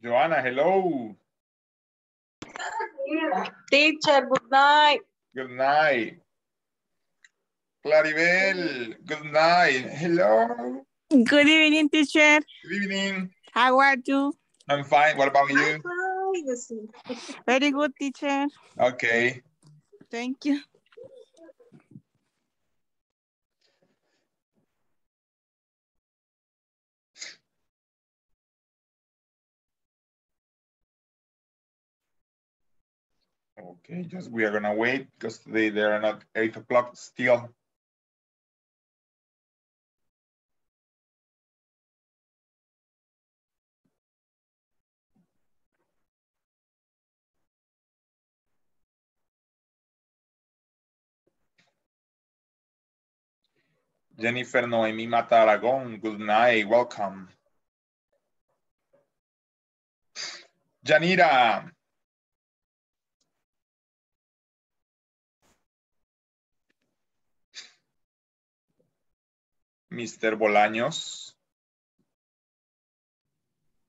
Joanna, hello. Teacher, good night. Good night. Claribel, good night. Hello. Good evening, teacher. Good evening. How are you? I'm fine. What about you? Very good, teacher. Okay. Thank you. Okay, just we are gonna wait because they, they are not eight o'clock still. Jennifer Noemi Mata Aragon, good night, welcome. Janira. Mr. Bolaños.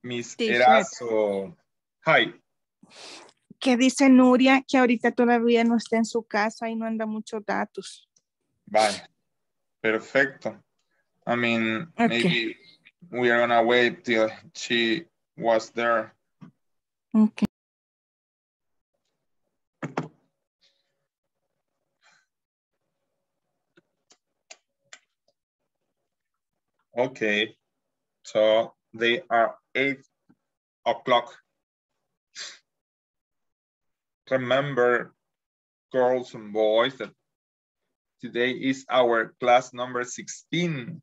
Miss. Erazo. Hi. ¿Qué dice Nuria? Que ahorita todavía no está en su casa y no anda muchos datos. Bye. Perfecto. I mean, Okay. maybe we are gonna wait till she was there. Okay. Okay. So they are eight o'clock. Remember, girls and boys, that today is our class number 16.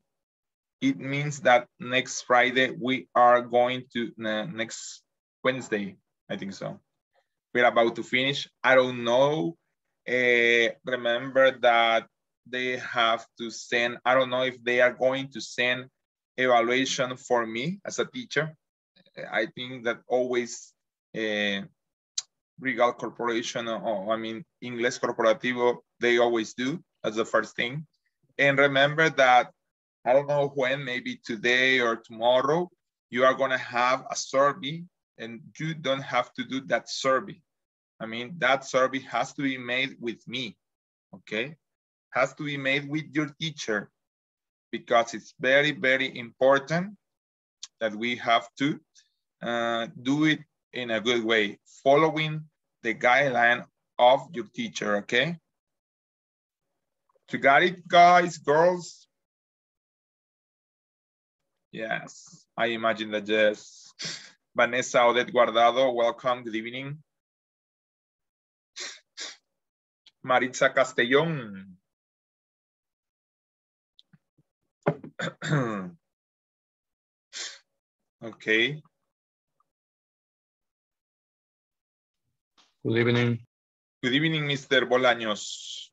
It means that next Friday we are going to, ne- next Wednesday, I think so. We're about to finish. I don't know. Eh, remember that they have to send, I don't know if they are going to send evaluation for me as a teacher. I think that always uh, Regal Corporation, or I mean, Inglés Corporativo, they always do. That's the first thing. And remember that, I don't know when, maybe today or tomorrow, you are gonna have a survey and you don't have to do that survey. I mean, that survey has to be made with me, okay? Has to be made with your teacher because it's very, very important that we have to uh, do it in a good way, following the guideline of your teacher, okay? You got it, guys, girls? Yes, I imagine that yes. Vanessa Odette Guardado, welcome, good evening. Maritza Castellón. okay. Good evening. Good evening, Mr. Bolaños.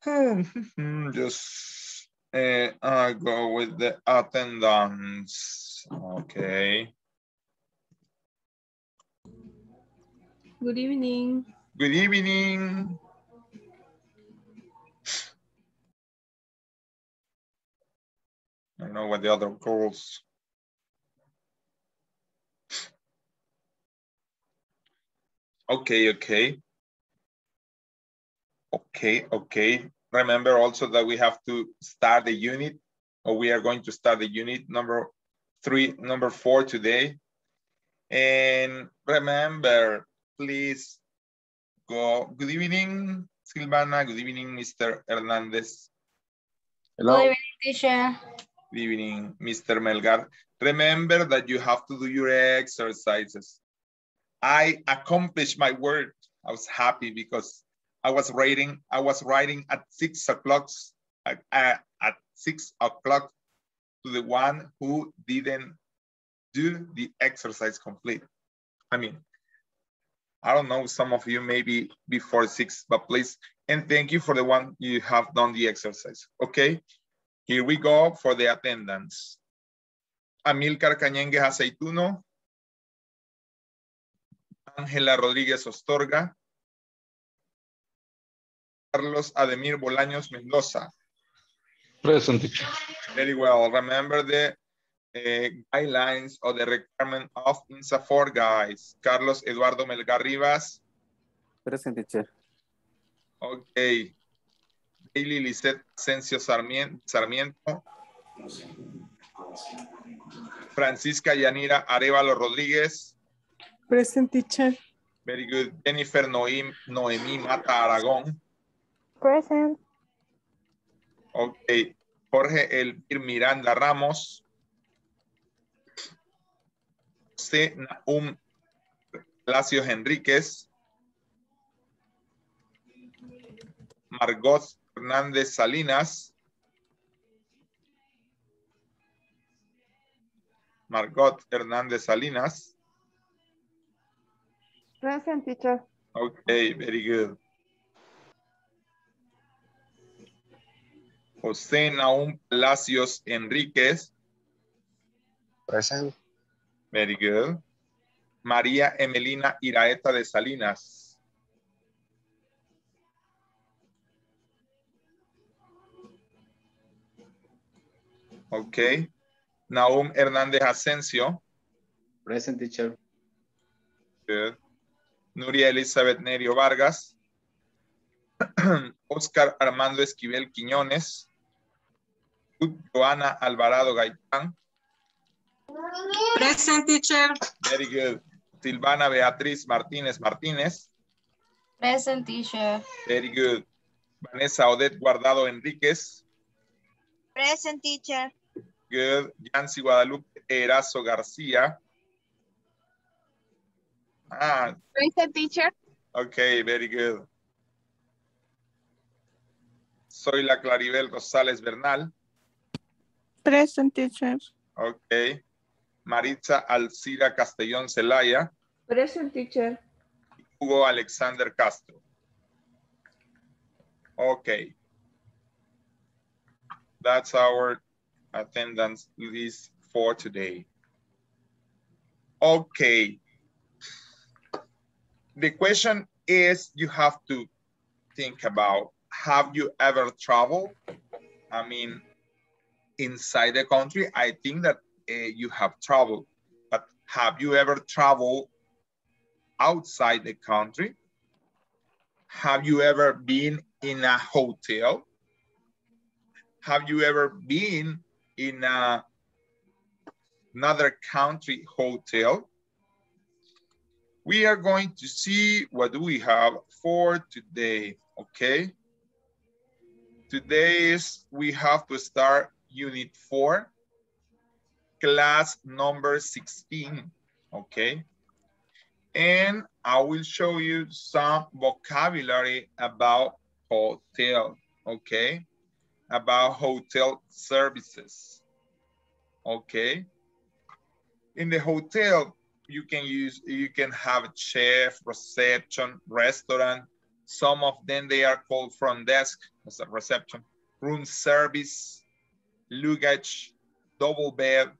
Just uh, I go with the attendance. Okay. Good evening. Good evening. I don't know what the other calls. Okay, okay. Okay, okay. Remember also that we have to start the unit, or we are going to start the unit number three, number four today. And remember, please go. Good evening, Silvana. Good evening, Mr. Hernandez. Hello. Good evening, teacher. Good evening, Mr. Melgar. Remember that you have to do your exercises. I accomplished my work. I was happy because I was writing, I was writing at six o'clock, at, at at six o'clock to the one who didn't do the exercise complete. I mean, I don't know, some of you maybe before six, but please, and thank you for the one you have done the exercise, okay? Here we go for the attendance. Amilcar Cañengue Aceituno. Ángela Rodríguez Ostorga. Carlos Ademir Bolaños Mendoza. Present. Very well. Remember the uh, guidelines or the requirement of INSA 4 guys. Carlos Eduardo Melgar Rivas. Present teacher. Okay. Daily Lisette Asensio Sarmien- Sarmiento. Francisca Yanira Arevalo Rodríguez. Present teacher. Very good. Jennifer Noim, Noemí Mata Aragón. Present. Ok. Jorge Elvir Miranda Ramos. José Naum Palacios Enríquez. Margot Hernández Salinas. Margot Hernández Salinas. Present teacher. Okay, very good. José Naum Palacios Enríquez. Present. Very good. María Emelina Iraeta de Salinas. Okay. Naum Hernández Asensio. Present teacher. Good. Nuria Elizabeth Nerio Vargas. Oscar Armando Esquivel Quiñones. Joana Alvarado Gaitán. Present teacher. Very good. Silvana Beatriz Martínez Martínez. Present teacher. Very good. Vanessa Odette Guardado Enríquez. Present teacher. Good. Yancy Guadalupe Erazo García. Ah, Present teacher. okay, very good. Soy la Claribel Rosales Bernal. Present teacher. Ok. Maritza Alcira Castellón Celaya. Present teacher. Hugo Alexander Castro. Okay. That's our attendance list for today. Okay. The question is you have to think about have you ever traveled? I mean, inside the country, I think that Uh, you have traveled, but have you ever traveled outside the country? Have you ever been in a hotel? Have you ever been in a, another country hotel? We are going to see what do we have for today, okay? Today is, we have to start unit four, class number 16, okay? And I will show you some vocabulary about hotel, okay? About hotel services, okay? In the hotel, you can use, you can have a chef, reception, restaurant. Some of them, they are called front desk, as a reception, room service, luggage, double bed,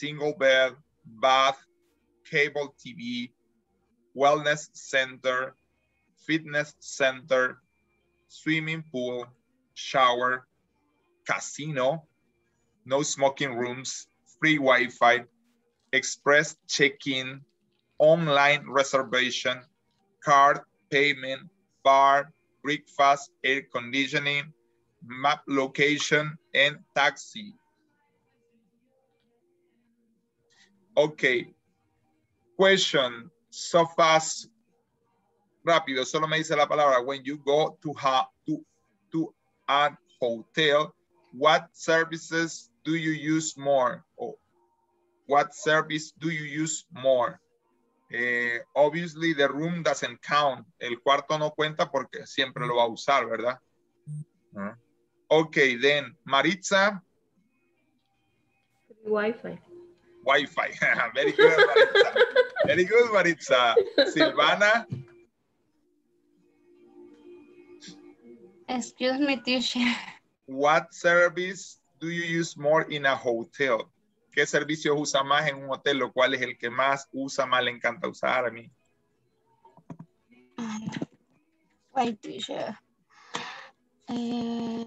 single bed, bath, cable TV, wellness center, fitness center, swimming pool, shower, casino, no smoking rooms, free Wi-Fi, express check-in, online reservation, card payment, bar, breakfast, air conditioning, map location, and taxi. Okay. Question. So fast. Rápido. Solo me dice la palabra. When you go to, ha to, to a hotel, what services do you use more? Or what service do you use more? Eh, obviously, the room doesn't count. El cuarto no cuenta porque siempre lo va a usar, ¿verdad? Uh, Okay, then Maritza, Wi-Fi. Wi-Fi. Very good, Maritza. Very good, Maritza. Silvana, Excuse me, teacher. what service do you use more in a hotel? ¿Qué servicio usa más en un hotel? ¿Lo cual es el que más usa, más le encanta usar a mí? Wait, teacher. Eh,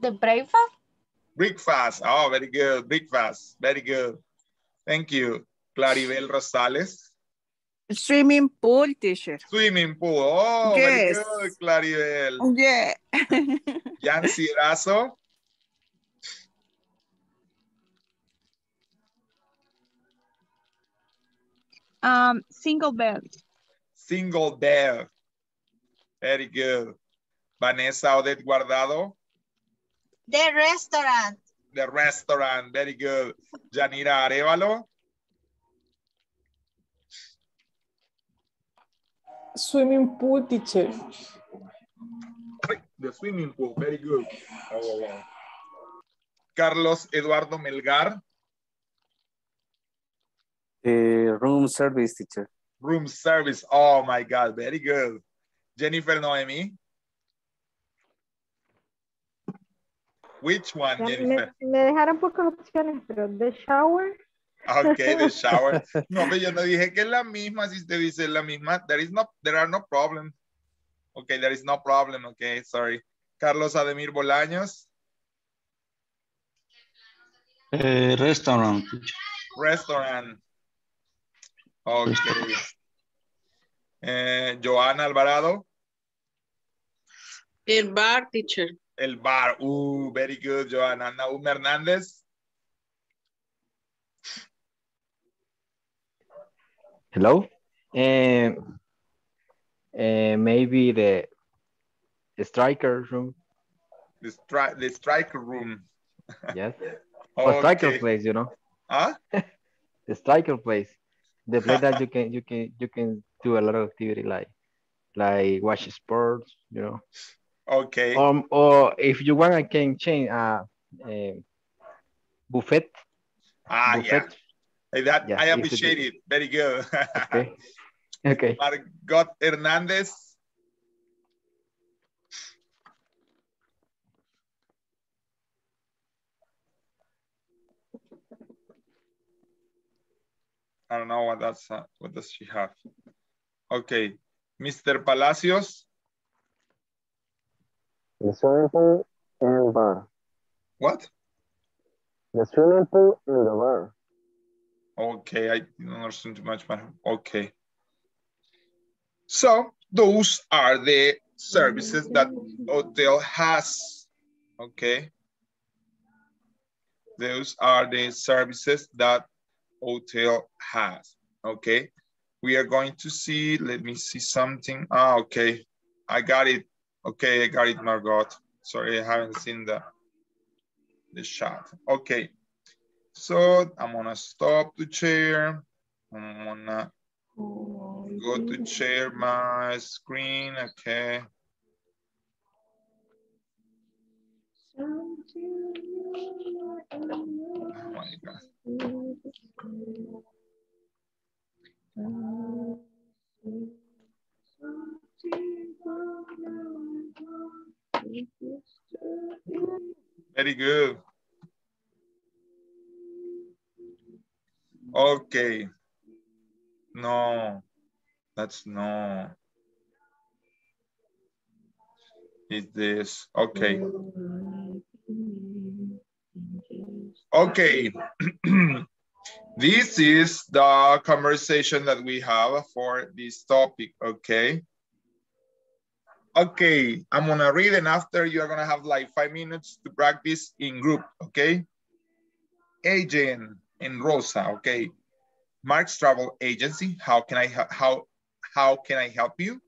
the breakfast? Breakfast. Oh, very good. Breakfast. Very good. Thank you. Claribel Rosales. Swimming pool, teacher. Swimming pool. Oh, Yes. very good, Claribel. Yeah. Yancy Erazo. Um, single bed. Single bed. Very good. Vanessa Odette Guardado. The restaurant. The restaurant. Very good. Yanira Arevalo. Swimming pool teacher. The swimming pool. Very good. Oh. Carlos Eduardo Melgar. Eh, room service teacher. Room service. Oh my God. Very good. Jennifer Noemi. Which one, Me, Jennifer? me dejaron pocas opciones, pero the shower. Okay, the shower. No, pero yo no dije que es la misma. Si usted dice la misma, there is no, there are no problem. Okay, there is no problem. Okay, sorry. Carlos Ademir Bolaños, Eh, restaurant, restaurant. Okay. Eh, Joana Alvarado, El bar teacher. El bar. Uh, very good, Joana. Naum Hernández, Hello? Eh, eh, maybe the striker room. the, stri the striker room. Yes. Or striker place, you know. Huh? The striker place. The place that you can you can you can do a lot of activity like like watch sports, you know. Okay. Um or if you want I can change uh, uh buffet. ah, yeah. buffet. Hey, that, Yeah, I if it appreciate it. Very good. Okay. Okay. Margot Hernandez. I don't know what that's, uh, what does she have? Okay, Mr. Palacios, The swimming pool and bar. what? The swimming pool and the bar. Okay, I don't understand too much, but okay. So those are the services that hotel has. Okay. Those are the services that hotel has. Okay. We are going to see, let me see something. Ah, okay. I got it. Okay, I got it, Margot. Sorry, I haven't seen the, the shot. Okay. So I'm gonna stop the chair. I'm gonna go to share my screen, okay. Oh my God. Very good. Okay. No, that's no. Is this, okay. Okay. This is the conversation that we have for this topic, okay? Okay, I'm gonna read and after you are gonna have like five minutes to practice in group, okay? Agent and Rosa, okay? Mark's Travel Agency, how can I, how, how can I help you?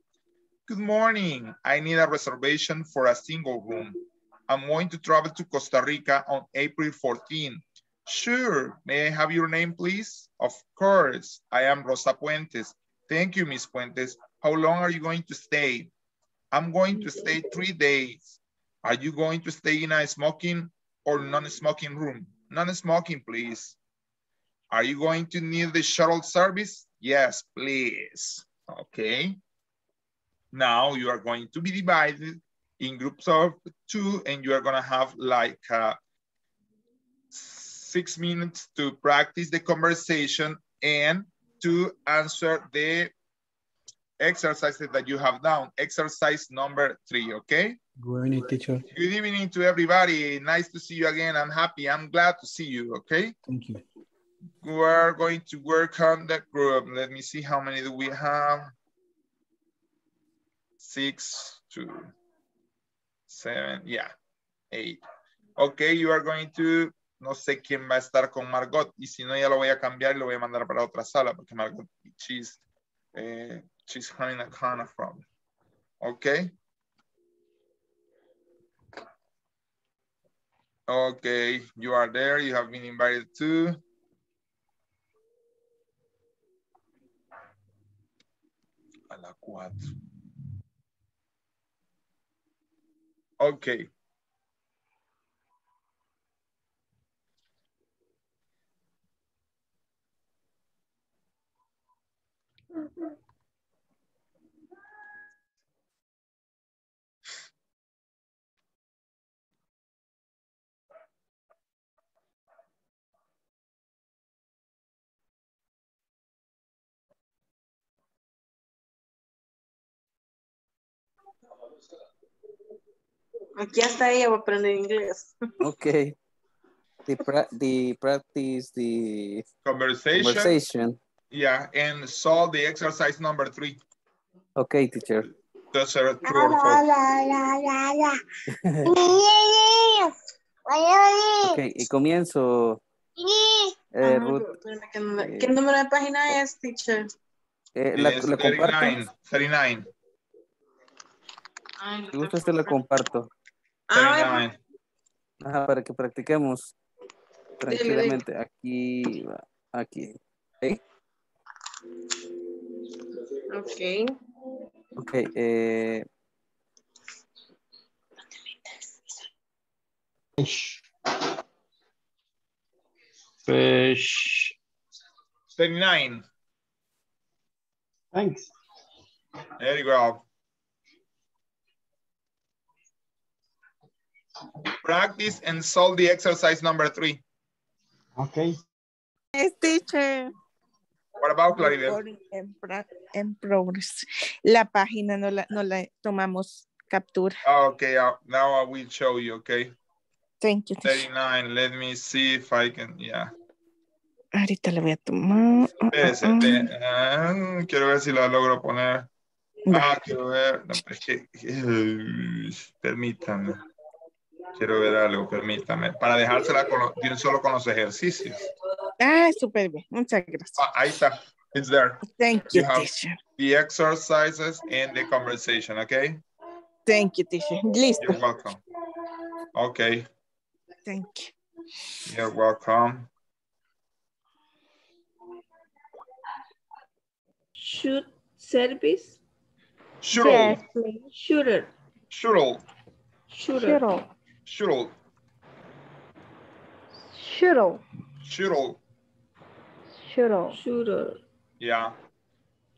Good morning, I need a reservation for a single room. I'm going to travel to Costa Rica on April 14. Sure, may I have your name, please? Of course, I am Rosa Puentes. Thank you, Miss Puentes. How long are you going to stay? I'm going to stay three days. Are you going to stay in a smoking or non-smoking room? Non-smoking, please. Are you going to need the shuttle service? Yes, please. Okay. Now you are going to be divided in groups of two and you are gonna have like uh, six minutes to practice the conversation and to answer the exercises that you have down. Exercise number three, okay? Good evening, teacher. Good evening to everybody. Nice to see you again. I'm happy. I'm glad to see you, okay? Thank you. We're going to work on the group. Let me see how many do we have. Six, two, seven, yeah, eight. Okay, you are going to, no sé quién va a estar con Margot, y si no ya lo voy a cambiar y lo voy a mandar para otra sala, porque Margot, she's, eh, she's having a kind of problem. Okay. Okay, you are there. You have been invited to. A la cuatro. Okay. Mm-hmm. Aquí hasta ella va a aprender inglés. Okay. The, pra the practice, the Conversation. conversation. Yeah, and solve the exercise number three. Okay, teacher. Those are true or false. okay, y comienzo. Eh, Ah, Ruth, espérame, ¿qué, número, qué número de página es, teacher? eh, la, la 39, comparto. 39, Ay, Si gusta, se la comparto. Ah, vaya, 39. Ajá, para que practiquemos tranquilamente. Aquí, va, aquí. ¿Ok? Ok. Ok, eh, Fish. Fish. 39. Thanks. There you go. Practice and solve the exercise number three. Okay. Yes, teacher. What about Claribel? En, progress. La página no la, no la tomamos captura. Okay, uh, now I will show you, okay? Thank you. teacher. 39, let me see if I can, yeah. Ahorita la voy a tomar. Ah, ah, Espérese, quiero ver si la logro poner. Ah, quiero ver. No, es que, eh, permítame. Quiero ver algo, permítame. Para dejársela con lo- de un solo con los ejercicios. Ah, súper bien. Muchas gracias. Ah, ahí está. It's there. Thank You you, have- teacher. The exercises and the conversation, okay? Thank you, teacher. Listo. You're welcome. Okay, Thank you. you're welcome. Shoot service. Shuttle, Shooter. shuttle, Shooter. Shuttle. shuttle, Shuttle. shuttle. Shuttle. Shooter. Yeah,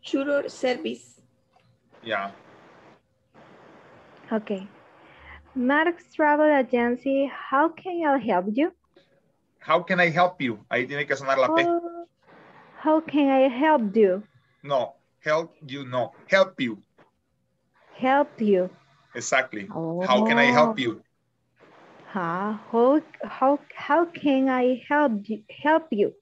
Shooter service. yeah. Okay. Mark's Travel Agency, how can I help you? How can I help you? Ahí tiene que sonar la P. Oh, how can I help you? No, help you, no. Help you. Help you. Exactly. Oh. How can I help you? Huh? How, how, how can I help you? Help you?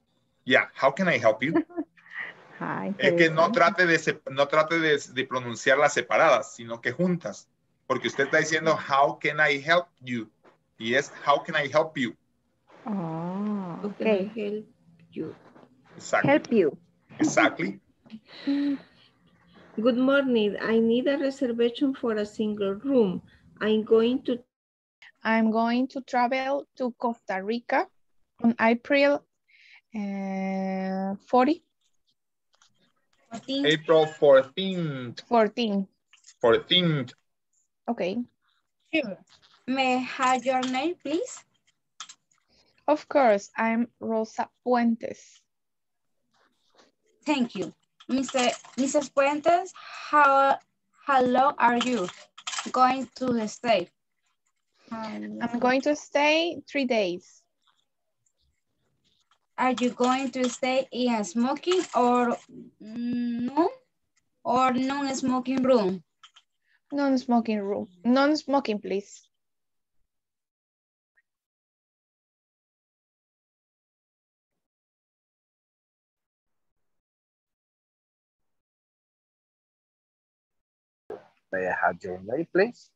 Yeah, how can I help you? Hi. Es que no trate de, no trate de, de pronunciarlas separadas, sino que juntas. Porque usted está diciendo, how can I help you? Y es, how can I help you? Oh, How can I okay. help you? Exactly. Help you. Exactly. Good morning. I need a reservation for a single room. I'm going to I'm going to travel to Costa Rica on April uh, 40, April 14th. 14. 14th. Okay. May I have your name, please? Of course, I'm Rosa Puentes. Thank you. Mr. Mrs. Puentes, how, how long are you going to stay? Um, I'm going to stay three days. Are you going to stay in smoking or no? or non-smoking room? Non-smoking room. Non-smoking, please. May I have your name, please?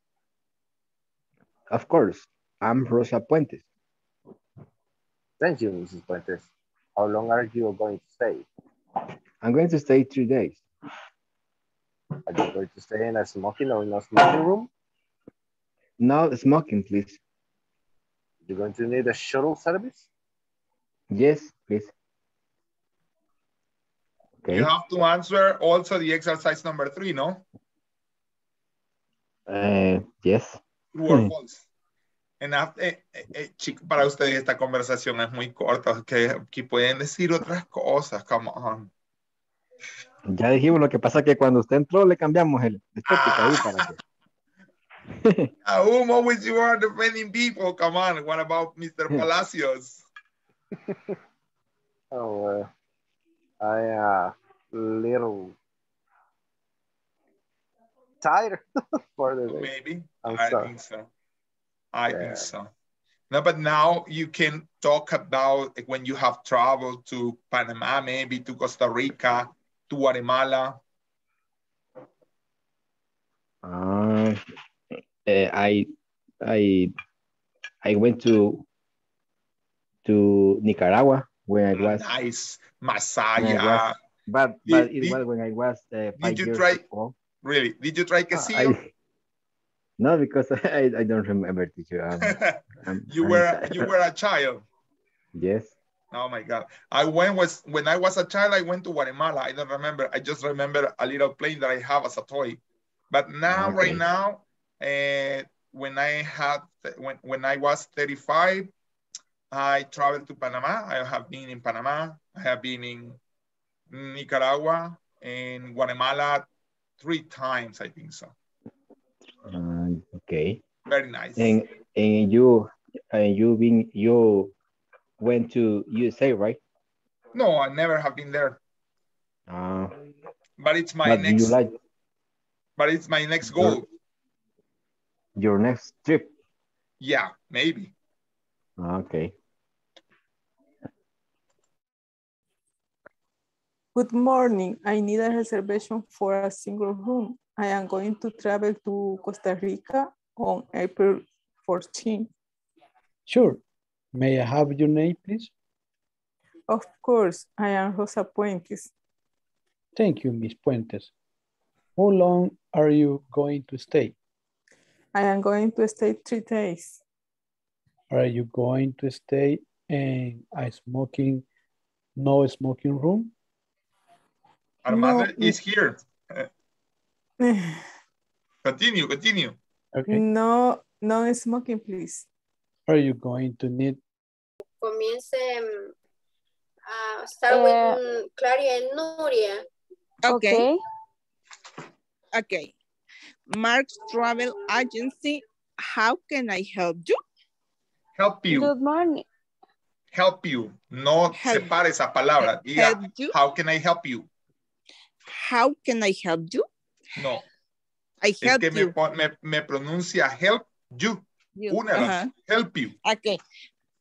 Of course, I'm Rosa Puentes. Thank you, Mrs. Puentes. How long are you going to stay? I'm going to stay three days. Are you going to stay in a smoking or no smoking room? No smoking, please. You're going to need a shuttle service? Yes, please. Okay. You have to answer also the exercise number three, no? Uh, yes. True or Hmm. false. En af- eh, eh, eh, chic- para ustedes esta conversación es muy corta, que, que pueden decir otras cosas, come on. Ya dijimos lo que pasa que cuando usted entró le cambiamos el el topic ahí para que. Aum, always you are defending people, come on. What about Mr. Palacios? Oh, uh, I uh, little tired for the day. Maybe. I'm I sorry. think so. I Yeah. think so. No, but now you can talk about like, when you have traveled to Panama, maybe to Costa Rica, to Guatemala. Uh, eh, I I I went to to Nicaragua when I was Nice. when I Masaya. was but Did- but it did- was when I was uh, five you years try- old. Really? Did you try Uh. I, no, because I, I don't remember teacher. Um, I'm- you I'm were you were a child. yes. Oh my God. I went was when I was a child, I went to Guatemala. I don't remember. I just remember a little plane that I have as a toy. But now, Okay. right now, uh, when I had when when I was 35, I traveled to Panama. I have been in Panama. I have been in Nicaragua and Guatemala three times, I think so. Uh, okay. Very nice. And and you and you been you went to USA, right? No, I never have been there. Uh, But it's my but next like but it's my next goal. your next trip? Yeah, maybe. Okay. Good morning. I need a reservation for a single room. I am going to travel to Costa Rica on April 14. Sure. May I have your name, please? Of course, I am Rosa Puentes. Thank you, Miss Puentes. How long are you going to stay? I am going to stay three days. Are you going to stay in a smoking, no smoking room? Armando No. is here. Continue, continue. Okay. No, no smoking, please. Are you going to need, comience a start Eh, with mm, Claria and Nuria. Okay. Okay. Mark's Travel Agency, how can I help you? Help you, Good morning. help you. No Help. separe esa palabra. Diga, Help you? how can I help you? How can I help you? No, I es help que me, you. pon- me, me pronuncia help you. You. Una de las- help you. Okay.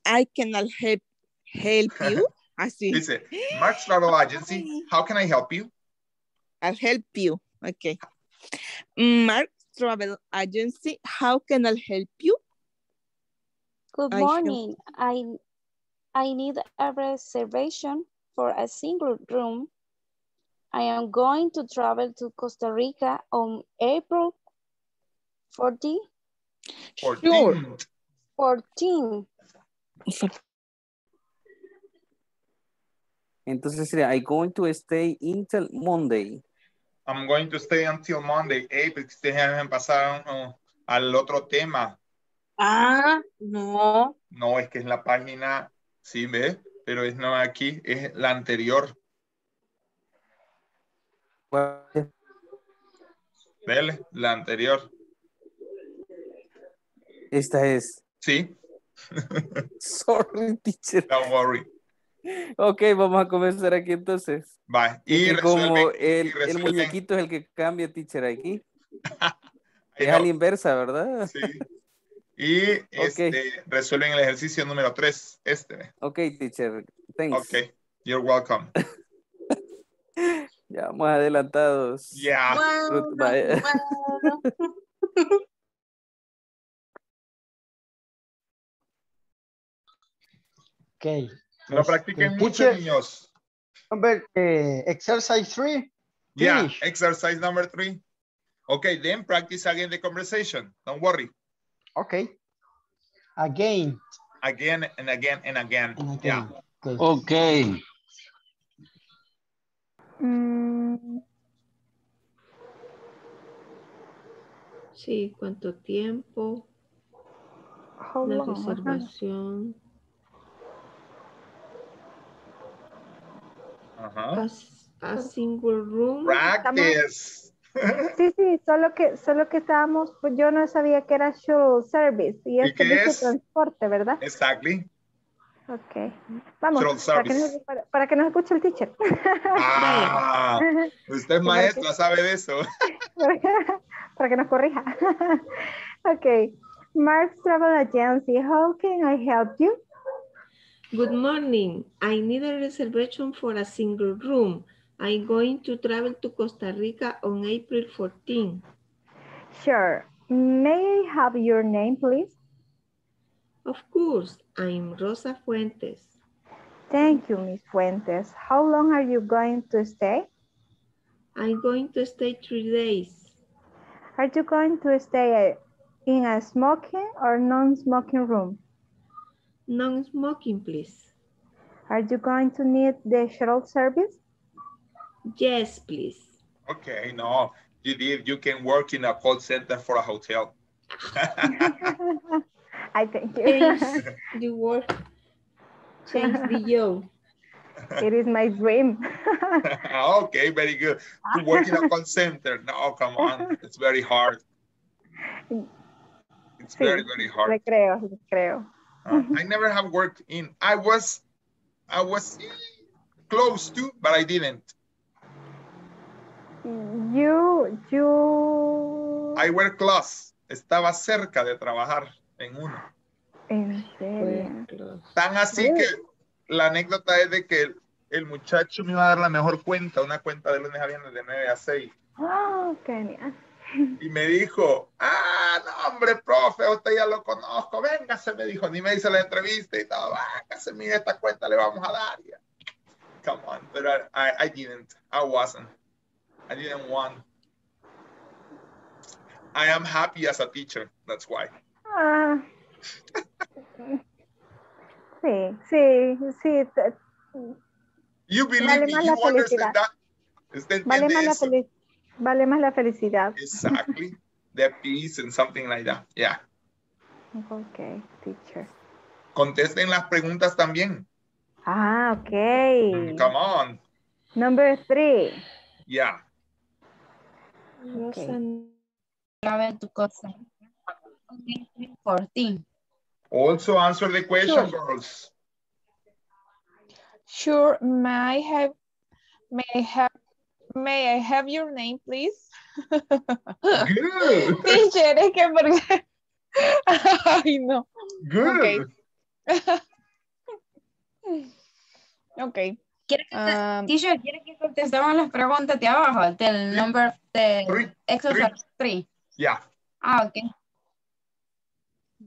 I cannot help help you. Así. Dice, Mark's Travel Agency, how can I help you? I'll help you. Okay. Mark Travel Agency, how can I help you? Good I morning. I I need a reservation for a single room. I am going to travel to Costa Rica on April 40, 14. 14. Entonces sería, I going to stay until Monday. I'm going to stay until Monday. Hey, pero ustedes ya me pasaron oh, al otro tema. Ah, no. No, es que es la página, sí, ve, pero es no aquí, es la anterior. Vele, la anterior. Esta es. Sí. Sorry, teacher. Don't worry. Ok, vamos a comenzar aquí entonces. Va, y Es que como resuelven- el, y el resuelven. muñequito es el que cambia, teacher, aquí. Es a la inversa, ¿verdad? Sí. Y este, resuelven el ejercicio número 3, este. Ok, teacher. Thanks. Ok, you're welcome. Ya vamos adelantados. Yeah. Ruth, vaya. Okay. Lo practiquen Este, mucho, teacher, niños. Number, eh, exercise three. Yeah, Finish. exercise number three. Okay, then practice again the conversation. Don't worry. Okay. Again. Again and again and again. Yeah. Okay. Okay. Mm. Sí, ¿cuánto tiempo? How La long? Reservación. Ajá. A, a single room. Practice. Sí, sí, solo que, solo que estábamos, pues yo no sabía que era shuttle service y ¿Y es qué servicio de es? transporte, ¿verdad? Exactly. Ok. Vamos, para que, service. nos, para, para que nos escuche el teacher. Ah, usted es maestra, sabe de eso. para que nos corrija. ok. Mark's Travel Agency, how can I help you? Good morning. I need a reservation for a single room. I'm going to travel to Costa Rica on April 14. Sure. May I have your name, please? Of course, I'm Rosa Fuentes. Thank you, Miss Fuentes. How long are you going to stay? I'm going to stay three days. Are you going to stay in a smoking or non-smoking room? Non-smoking, please. Are you going to need the shuttle service? Yes, please. Okay, no, you. You can work in a call center for a hotel. I thank you. Change the word. Change the yo. it is my dream. okay, very good. To work in a call center. No, come on. It's very hard. It's very, very hard. Le creo, le creo. Uh, I never have worked in. I was, I was close to, but I didn't. You, you. I were close. Estaba cerca de trabajar en uno. En serio. Tan así que la anécdota es de que el, el muchacho me iba a dar la mejor cuenta, una cuenta de lunes a viernes de 9 a 6. Oh, genial. Y me dijo, ah, no, hombre, profe, usted ya lo conozco, véngase, me dijo, ni me hizo la entrevista y todo, véngase, mire, esta cuenta le vamos a dar. ya. Come on, but I, I, I didn't, I wasn't, I didn't want. I am happy as a teacher, that's why. Ah. Sí, sí, sí. You believe Vale más la felicidad. that? ¿Usted Vale más, la vale más la felicidad. Exactly, the peace and something like that, yeah. Ok, teacher. Contesten las preguntas también, Ah, ok. come on, Number three. yeah. Costa Rica on April 14. Also answer the question, Sure. girls. Sure, may I have, may I have, may I have your name, please? Good. Teacher, es que porque... Ay, no. Good. Ok. ¿Quiere que, Um, teacher, ¿quiere que contestemos las preguntas de abajo? Del number de Three. exercise 3. Yeah. Ah, ok.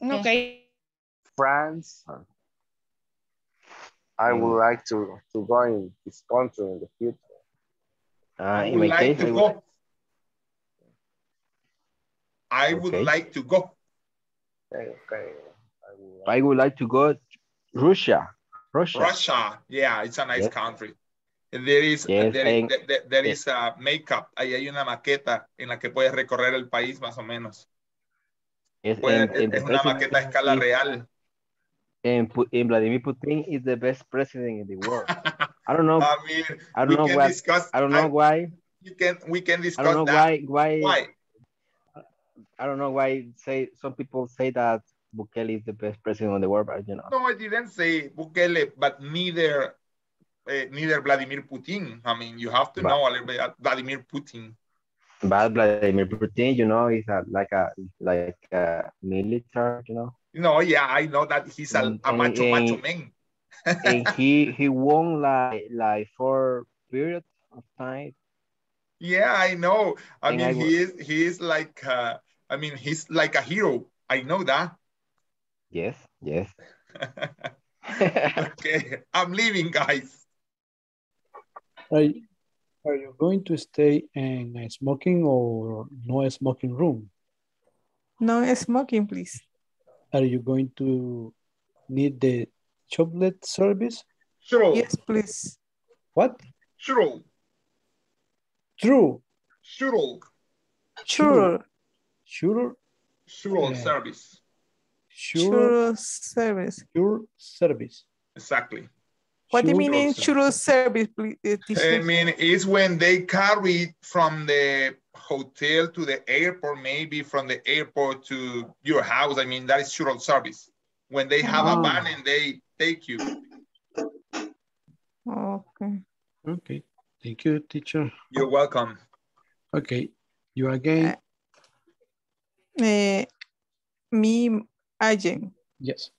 Ok. France. I would mm. like to, to go in this country in the future. Uh, I in would my like case, to I go. I would Okay. like to go. Okay, okay. I would I would like to go to Russia. Russia. Russia. Yeah, it's a nice Yes. country. There is, Yes, there, is- and- there- there eh. is a makeup. Ahí hay una maqueta en la que puedes recorrer el país más o menos. Yes, Puede- and, and the es una maqueta a escala is- real. And, Vladimir Putin is the best president in the world. I don't know. I mean, I don't know can discuss. I don't know why. You can, we can I discuss don't know that. why. Why? Why? I don't know why. Say some people say that Bukele is the best president in the world, but you know. No, I didn't say Bukele, but neither uh, neither Vladimir Putin. I mean, you have to But- know a little bit Vladimir Putin. But Vladimir Putin, you know, is a, like a like a military, you know, No, yeah, I know that he's a, And- a macho, and- macho man. and he he won like like for period of time. Yeah, I know. I And mean, I he is he is like uh, I mean, he's like a hero. I know that. Yes, yes. okay, I'm leaving, guys. Are, you- are you going to stay in a smoking or no smoking room? No smoking, please. Are you going to need the chocolate service? Sure. Yes, please. What? Sure. True. Sure. Sure. Sure. Sure Yeah. service. Sure. Sure service. Sure service. Exactly. What do you mean in sure service, please? uh, I mean, it's when they carry from the hotel to the airport, maybe from the airport to your house. I mean, that is shuttle service. When they have a Ah. van and they take you. Okay. Okay. Thank you, teacher. You're welcome. Okay. You again. Eh, me agent, Yes.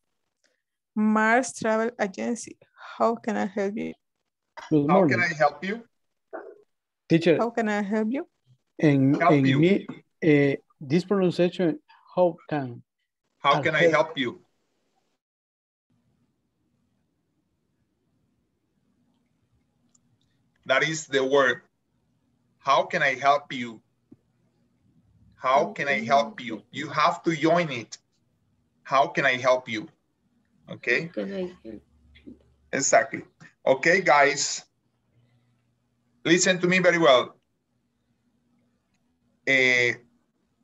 Mars Travel Agency. How can I help you? Good How morning. can I help you? Teacher, How can I help you? en, Help en you. me, eh, this pronunciation, how can? How I'll can I help. help you? That is the word. How can I help you? How can I help you? You have to join it. How can I help you? Okay, Can I help? Exactly. Okay, guys. Listen to me very well. Eh,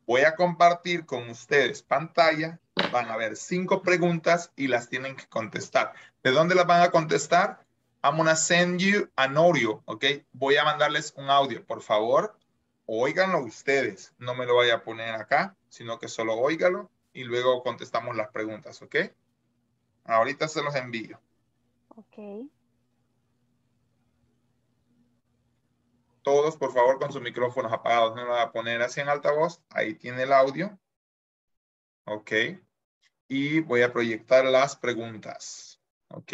voy a compartir con ustedes pantalla. Van a ver cinco preguntas y las tienen que contestar. ¿De dónde las van a contestar? I'm gonna send you an audio, ¿ok? Voy a mandarles un audio. Por favor, óiganlo ustedes. No me lo vaya a poner acá, sino que solo óigalo y luego contestamos las preguntas, ¿ok? Ahorita se los envío. Okay. Todos, por favor, con sus micrófonos apagados. No lo voy a poner así en altavoz. Ahí tiene el audio. Ok. Y voy a proyectar las preguntas. Ok.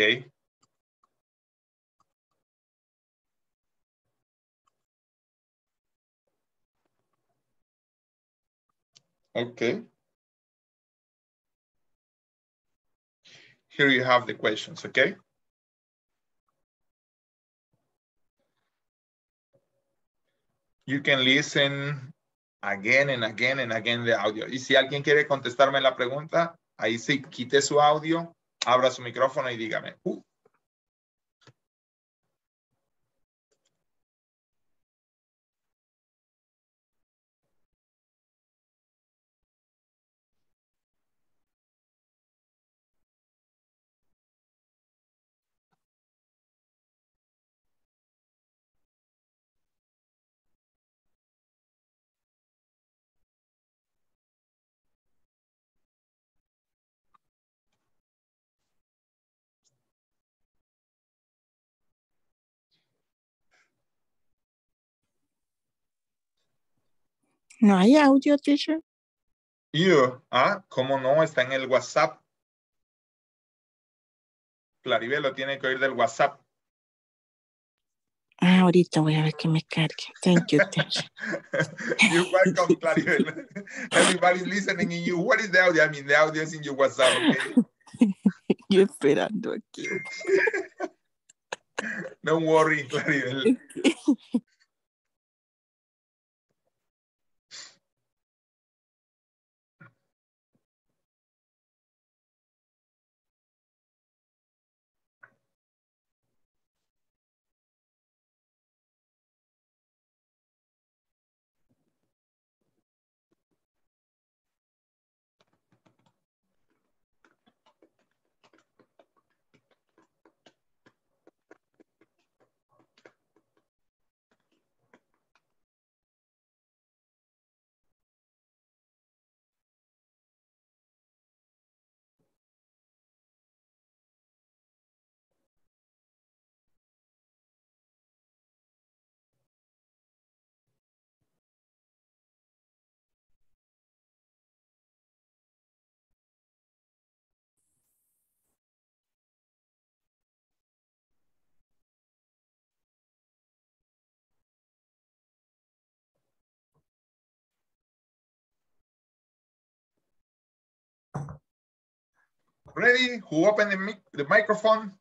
Ok. Here you have the questions, okay? You can listen again and again and again the audio. Y si alguien quiere contestarme la pregunta, ahí sí, quite su audio, abra su micrófono y dígame. Uh, No hay audio, teacher. you, ah, ¿cómo no? Está en el WhatsApp. Claribel lo tiene que oír del WhatsApp. Ah, ahorita voy a ver que me cargue. Thank you, teacher. You're welcome, Claribel. Everybody's listening in you. What is the audio? I mean, the audio is in your WhatsApp, okay? Yo esperando aquí. Don't worry, Claribel. Ready? Who opened the, mic the microphone?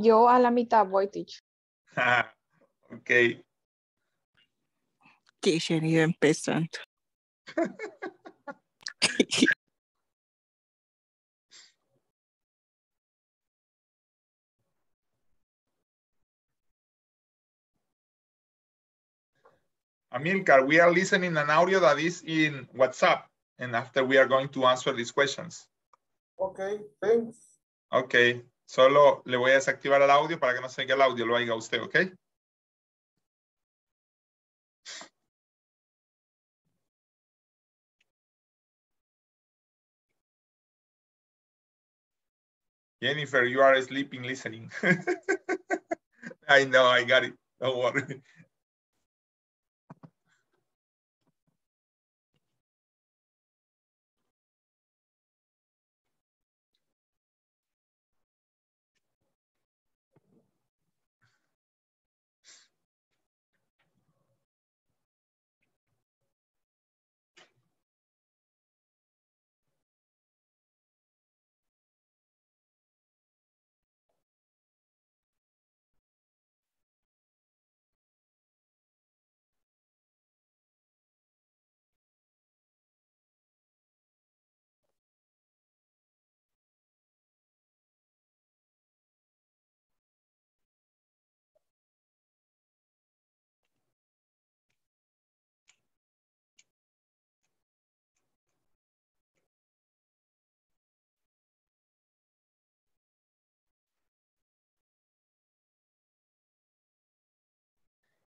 Yo a la mitad voy, teacher. ok. Teacher, iba empezando. Amilcar, we are listening an audio that is in WhatsApp. And after we are going to answer these questions. Okay, thanks. Ok, solo le voy a desactivar el audio para que no se oiga el audio, lo oiga usted, ¿ok? Jennifer, you are sleeping listening. I know, I got it. Don't worry.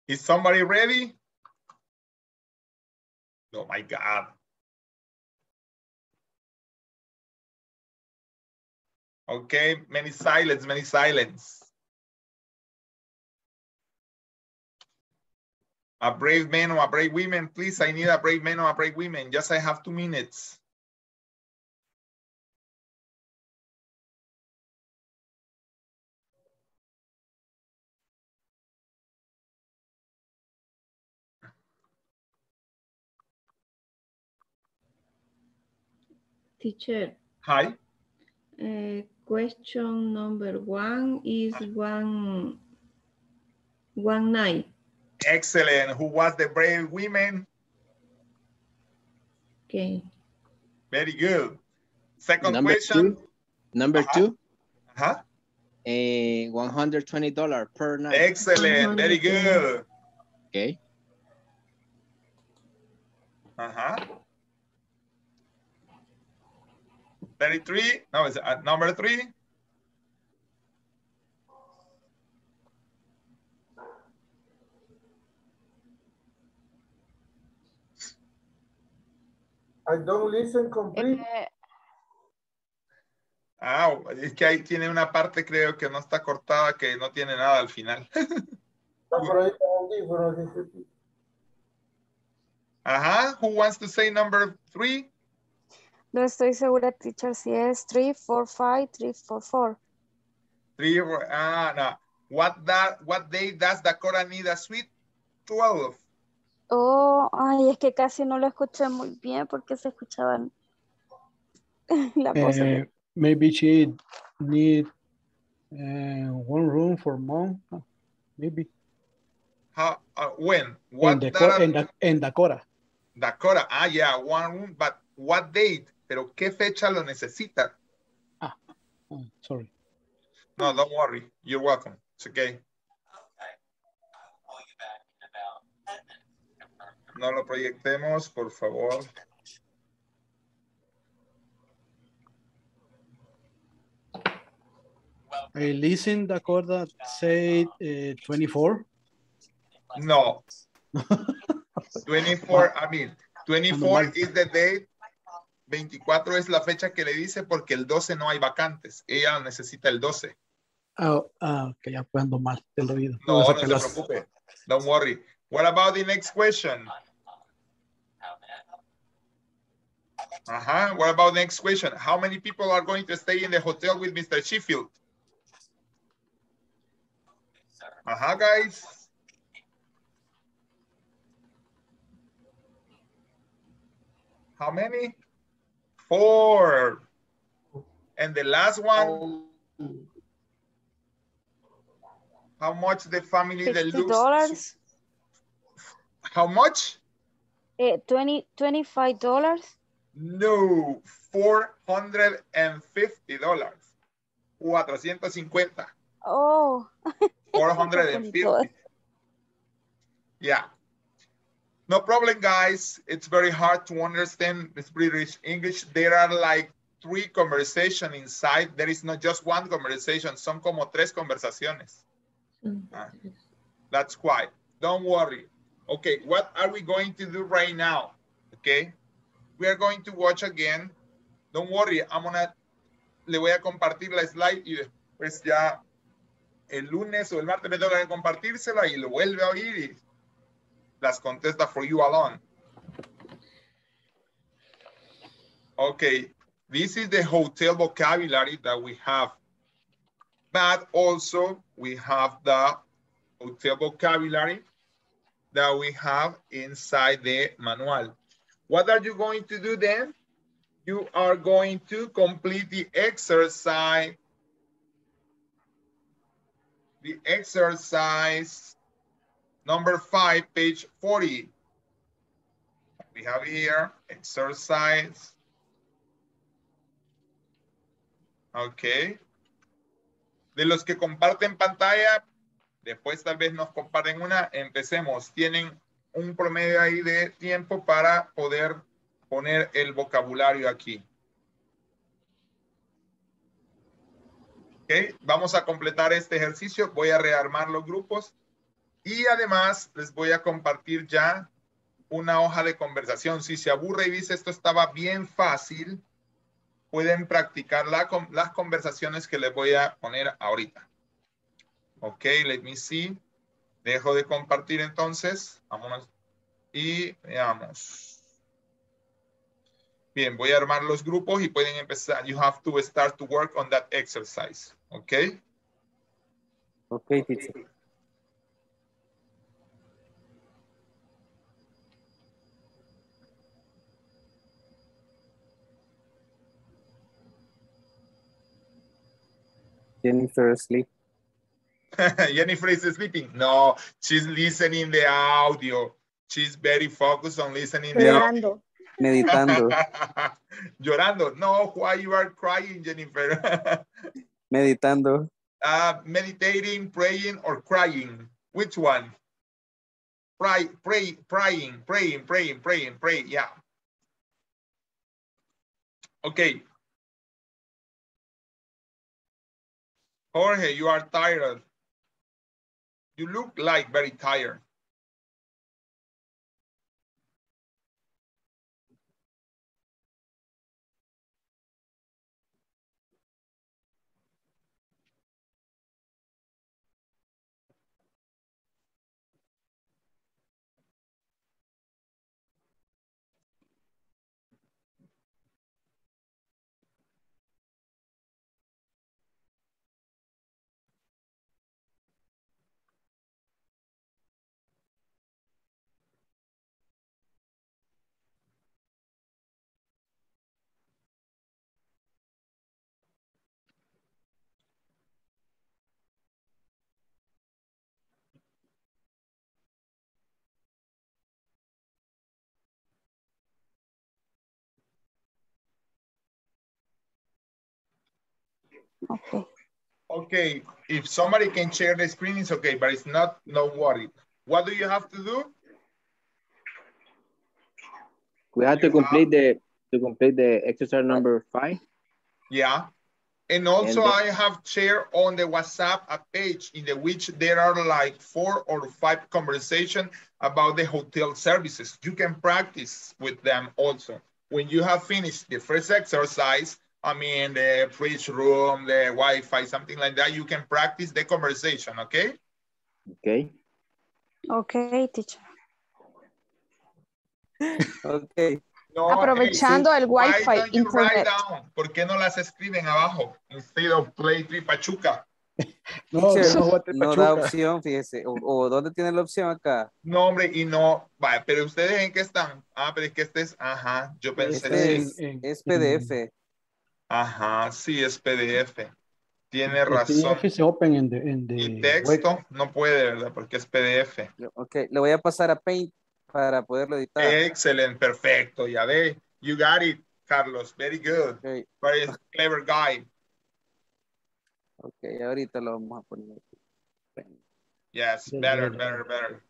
Is somebody ready? Oh my God. Okay, many silence, many silence. A brave man or a brave woman, please. I need a brave man or a brave woman. Just I have two minutes. Teacher, Hi. uh, question number one is one, one nine. Excellent. Who was the brave women? Okay. Very good. Second Number question. two. Number two. Uh-huh. Eh, $120 per night. Excellent. Very good. Okay. Uh-huh. 33. No, it's uh, number three. I don't listen complete. Ah, es que ahí tiene una parte, creo que no está cortada, que no tiene nada al final. Ajá. Who wants to say number three? No estoy segura, teacher, si es 3, 4, 5, 3, 4, 4. Three. Ah, no. What that? What day does Dakota need a suite? 12. Oh, ay, es que casi no lo escuché muy bien porque se escuchaban la voz. Uh, maybe she need uh, one room for mom. uh, Maybe. How? Uh, when? In, What Daco- in, Da- in Dakota. Dakota. Ah, yeah, one room, but what date? Pero qué fecha lo necesita? Oh, sorry. No, don't worry. You're welcome. It's okay. No lo proyectemos, por favor. I listen Dakota say uh, 24. No. 24, I mean, 24 is the date. 24 es la fecha que le dice porque el 12 no hay vacantes. Ella necesita el 12. Oh, ah, que ya ando mal del oído. No, no saqué se las- preocupe. Don't worry. What about the next question? Uh-huh. What about next question? How many people are going to stay in the hotel with Mr. Sheffield? Ajá, guys. How many? Four. And the last one, how much the family that Fifty looks? dollars. How much? Eh, 20, 25 dollars. No, $450. 450. Oh. 450. Yeah. No problem, guys. It's very hard to understand this British English. There are like three conversation inside. There is not just one conversation. Son como tres conversaciones. Ah, that's why. Don't worry. Okay, what are we going to do right now? Okay, we are going to watch again. Don't worry, I'm gonna, le voy a compartir la slide y después ya el lunes o el martes me toca que compartírsela y lo vuelve a oír y las contesta for you alone. Okay, this is the hotel vocabulary that we have. But also we have the hotel vocabulary that we have inside the manual. What are you going to do then? You are going to complete the exercise. The exercise number five, page 40. We have here exercise. Ok. De los que comparten pantalla, después tal vez nos comparten una, empecemos. Tienen un promedio ahí de tiempo para poder poner el vocabulario aquí. Ok, vamos a completar este ejercicio. Voy a rearmar los grupos y además les voy a compartir ya una hoja de conversación. Si se aburre y dice esto estaba bien fácil, pueden practicar la, las conversaciones que les voy a poner ahorita. Ok, let me see. Dejo de compartir entonces. Vámonos. Y veamos. Bien, voy a armar los grupos y pueden empezar. You have to start to work on that exercise. Ok. Ok, teacher. Jennifer asleep. Jennifer is sleeping. No, she's listening the audio. She's very focused on listening the audio. Meditando. Llorando. No, why you are crying, Jennifer? Meditando. uh, meditating, praying, or crying? Which one? Pray, pray, praying, praying, praying, praying, pray. Yeah. Okay. Jorge, you are tired. You look like very tired. Okay. Okay, if somebody can share the screen, it's okay, but it's not, no worry. What do you have to do? We have to complete the to complete the exercise number five. Yeah. And also And the- I have shared on the WhatsApp a page in the which there are like four or five conversation about the hotel services. You can practice with them also. When you have finished the first exercise, I mean, the fridge room, the Wi-Fi, something like that, you can practice the conversation, okay? Okay. Okay, teacher. Okay. No, Aprovechando hey, el why Wi-Fi, don't you write internet. down? ¿Por qué no las escriben abajo? Instead of play three pachuca. No, no, no da opción, fíjese. O, o ¿dónde tiene la opción acá? No, hombre, y no. Vaya, pero ustedes en qué están. Ah, pero es que este es. Ajá, yo pensé. Este sí. es, es PDF. Ajá, sí, es PDF. Tiene El razón. PDF se open in the, in the Y web. texto no puede, ¿verdad? Porque es PDF. Ok, le voy a pasar a Paint para poderlo editar. Excellent, perfecto. Ya ve. You got it, Carlos. Very good. Very clever guy. ok, ahorita lo vamos a poner. Yes, Yes, better, better. better,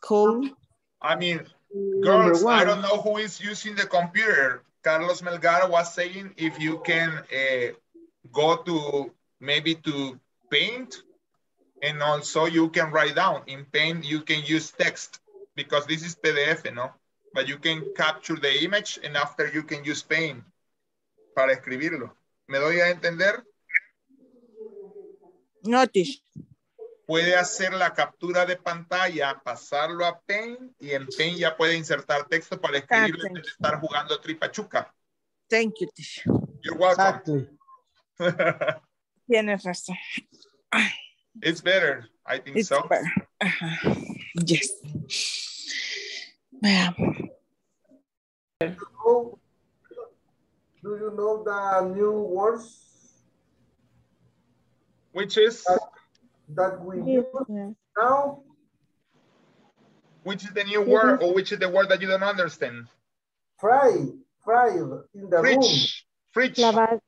call. I mean, girls, I don't know who is using the computer. Carlos Melgar was saying if you can uh, go to maybe to paint and also you can write down. In paint you can use text because this is pdf you know but you can capture the image and after you can use paint para escribirlo. Me doy a entender? Notice. Puede hacer la captura de pantalla pasarlo a paint y en paint ya puede insertar texto para escribirlo vez de estar jugando tripachuca Thank you, teacher. you're welcome Exactly. Tienes razón. it's better i think It's so better. Ajá. Yes. Veamos. Oh, do you know the new words which is that we use now? Which is the new word or which is the word that you don't understand? Fry, fry in the room. Fridge. Fridge. Lavar.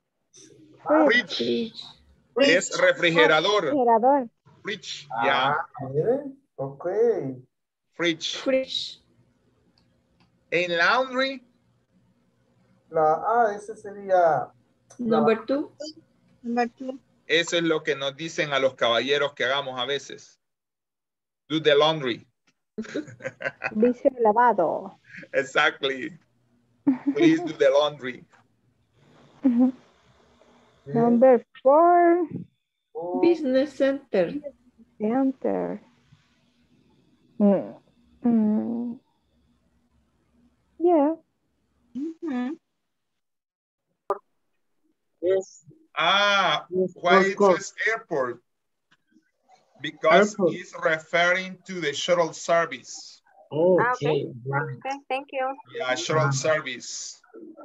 Fridge. Es refrigerador. Refrigerador. Fridge. Ya. Ah, mire. Okay. Fridge. Fridge. En laundry. La, ah, ese sería. Number two. Number two. Eso es lo que nos dicen a los caballeros que hagamos a veces. Do the laundry. Vicio de lavado. Exactly. Please do the laundry. Number four. Business center. Enter. Mm. Mm. Yeah. Yes. Ah, Yes, why of it says airport? Because Airport. it's referring to the shuttle service. Oh, Okay. Okay, thank you. Yeah, shuttle service.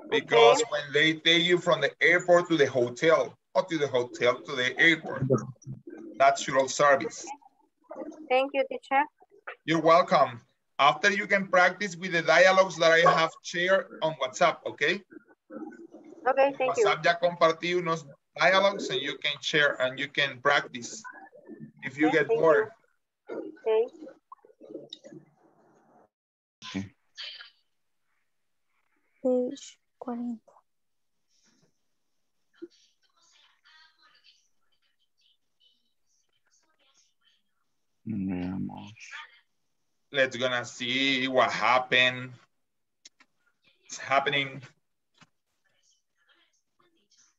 Because when they take you from the airport to the hotel, or to the hotel to the airport, that's shuttle service. Thank you, teacher. You're welcome. After you can practice with the dialogues that I have shared on WhatsApp, okay? Okay, thank you. WhatsApp ya compartí unos dialogues and you can share and you can practice if you Okay, get thank bored. Okay. Page 40. Veamos. Let's gonna see what happened. It's happening.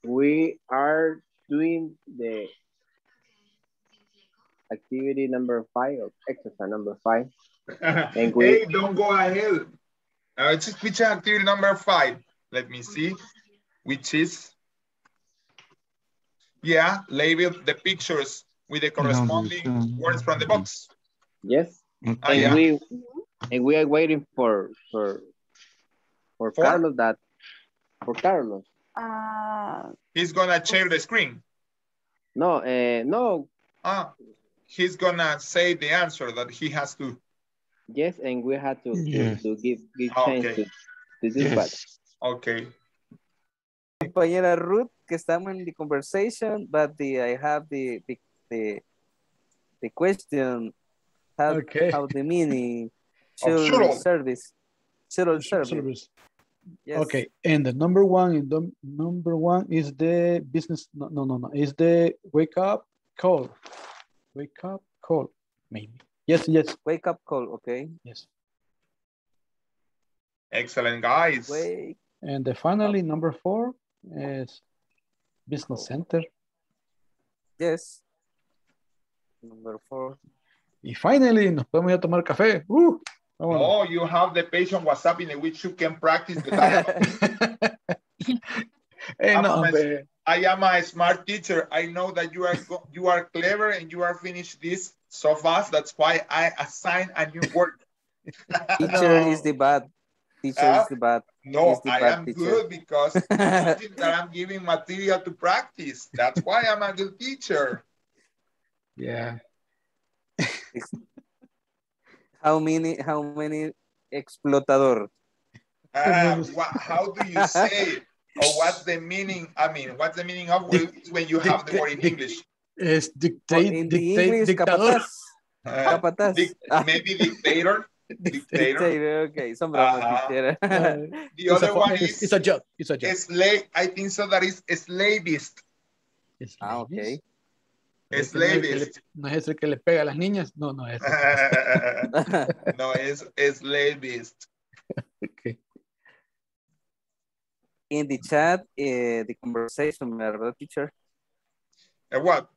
We are doing the activity number five, or exercise number five. And we, hey, don't go ahead. Uh, it's which activity number five. Let me see, which is, yeah, label the pictures with the corresponding words from the box. yes, Ah, and yeah. we, and we are waiting for, for, for For? Carlos that, for Carlos. Uh, He's gonna share the screen. No, uh, no, Ah, he's gonna say the answer that he has to. yes, and we had to, to, Yes. to give, give Ah, chance okay. to, to do that. Yes. Okay. Compañera Ruth, que estamos en the conversation, but the, I have the, the, the, the question, how, Okay. how the meaning, Of shuttle shuttle. service, shuttle service. Service. Yes. Okay, and the number one in the number one is the business. No, no, no, no. Is the wake up call. Wake up call. Maybe. Yes, yes, Wake up call, okay. yes. Excellent, guys. Wake, And the finally number four is business center. yes. Number four. Y finally nos podemos ir a tomar café. Uh, vámonos. Oh, you have the page on WhatsApp in which you can practice the dialogue. Eh, I'm no, a- I am a smart teacher. I know that you are you are clever and you are finished this so fast. That's why I assign a new work. Teacher is the bad. Teacher Ah, is the bad. No, is the I bad am teacher. good because that I'm giving material to practice. That's why I'm a good teacher. Yeah. How many? How many explotador? Uh, wha- how do you say? Or what's the meaning? I mean, what's the meaning of well, when you have the word in English? Es Oh, dictate, in dictate, English, dictador. capataz. Uh, Capataz. dic- maybe dictator. Dictator. Dictator, okay, some bromas, Ajá. teacher. The It's a other fu- one it's, is it's a joke. It's a joke. slave. I think so. That is slavist. Es Ah, okay. Es el que le- Slavist. No es el que le pega a las niñas. No, no es. no, es slavist. Okay. In the chat, eh, the conversation, ¿verdad, teacher? Uh, what?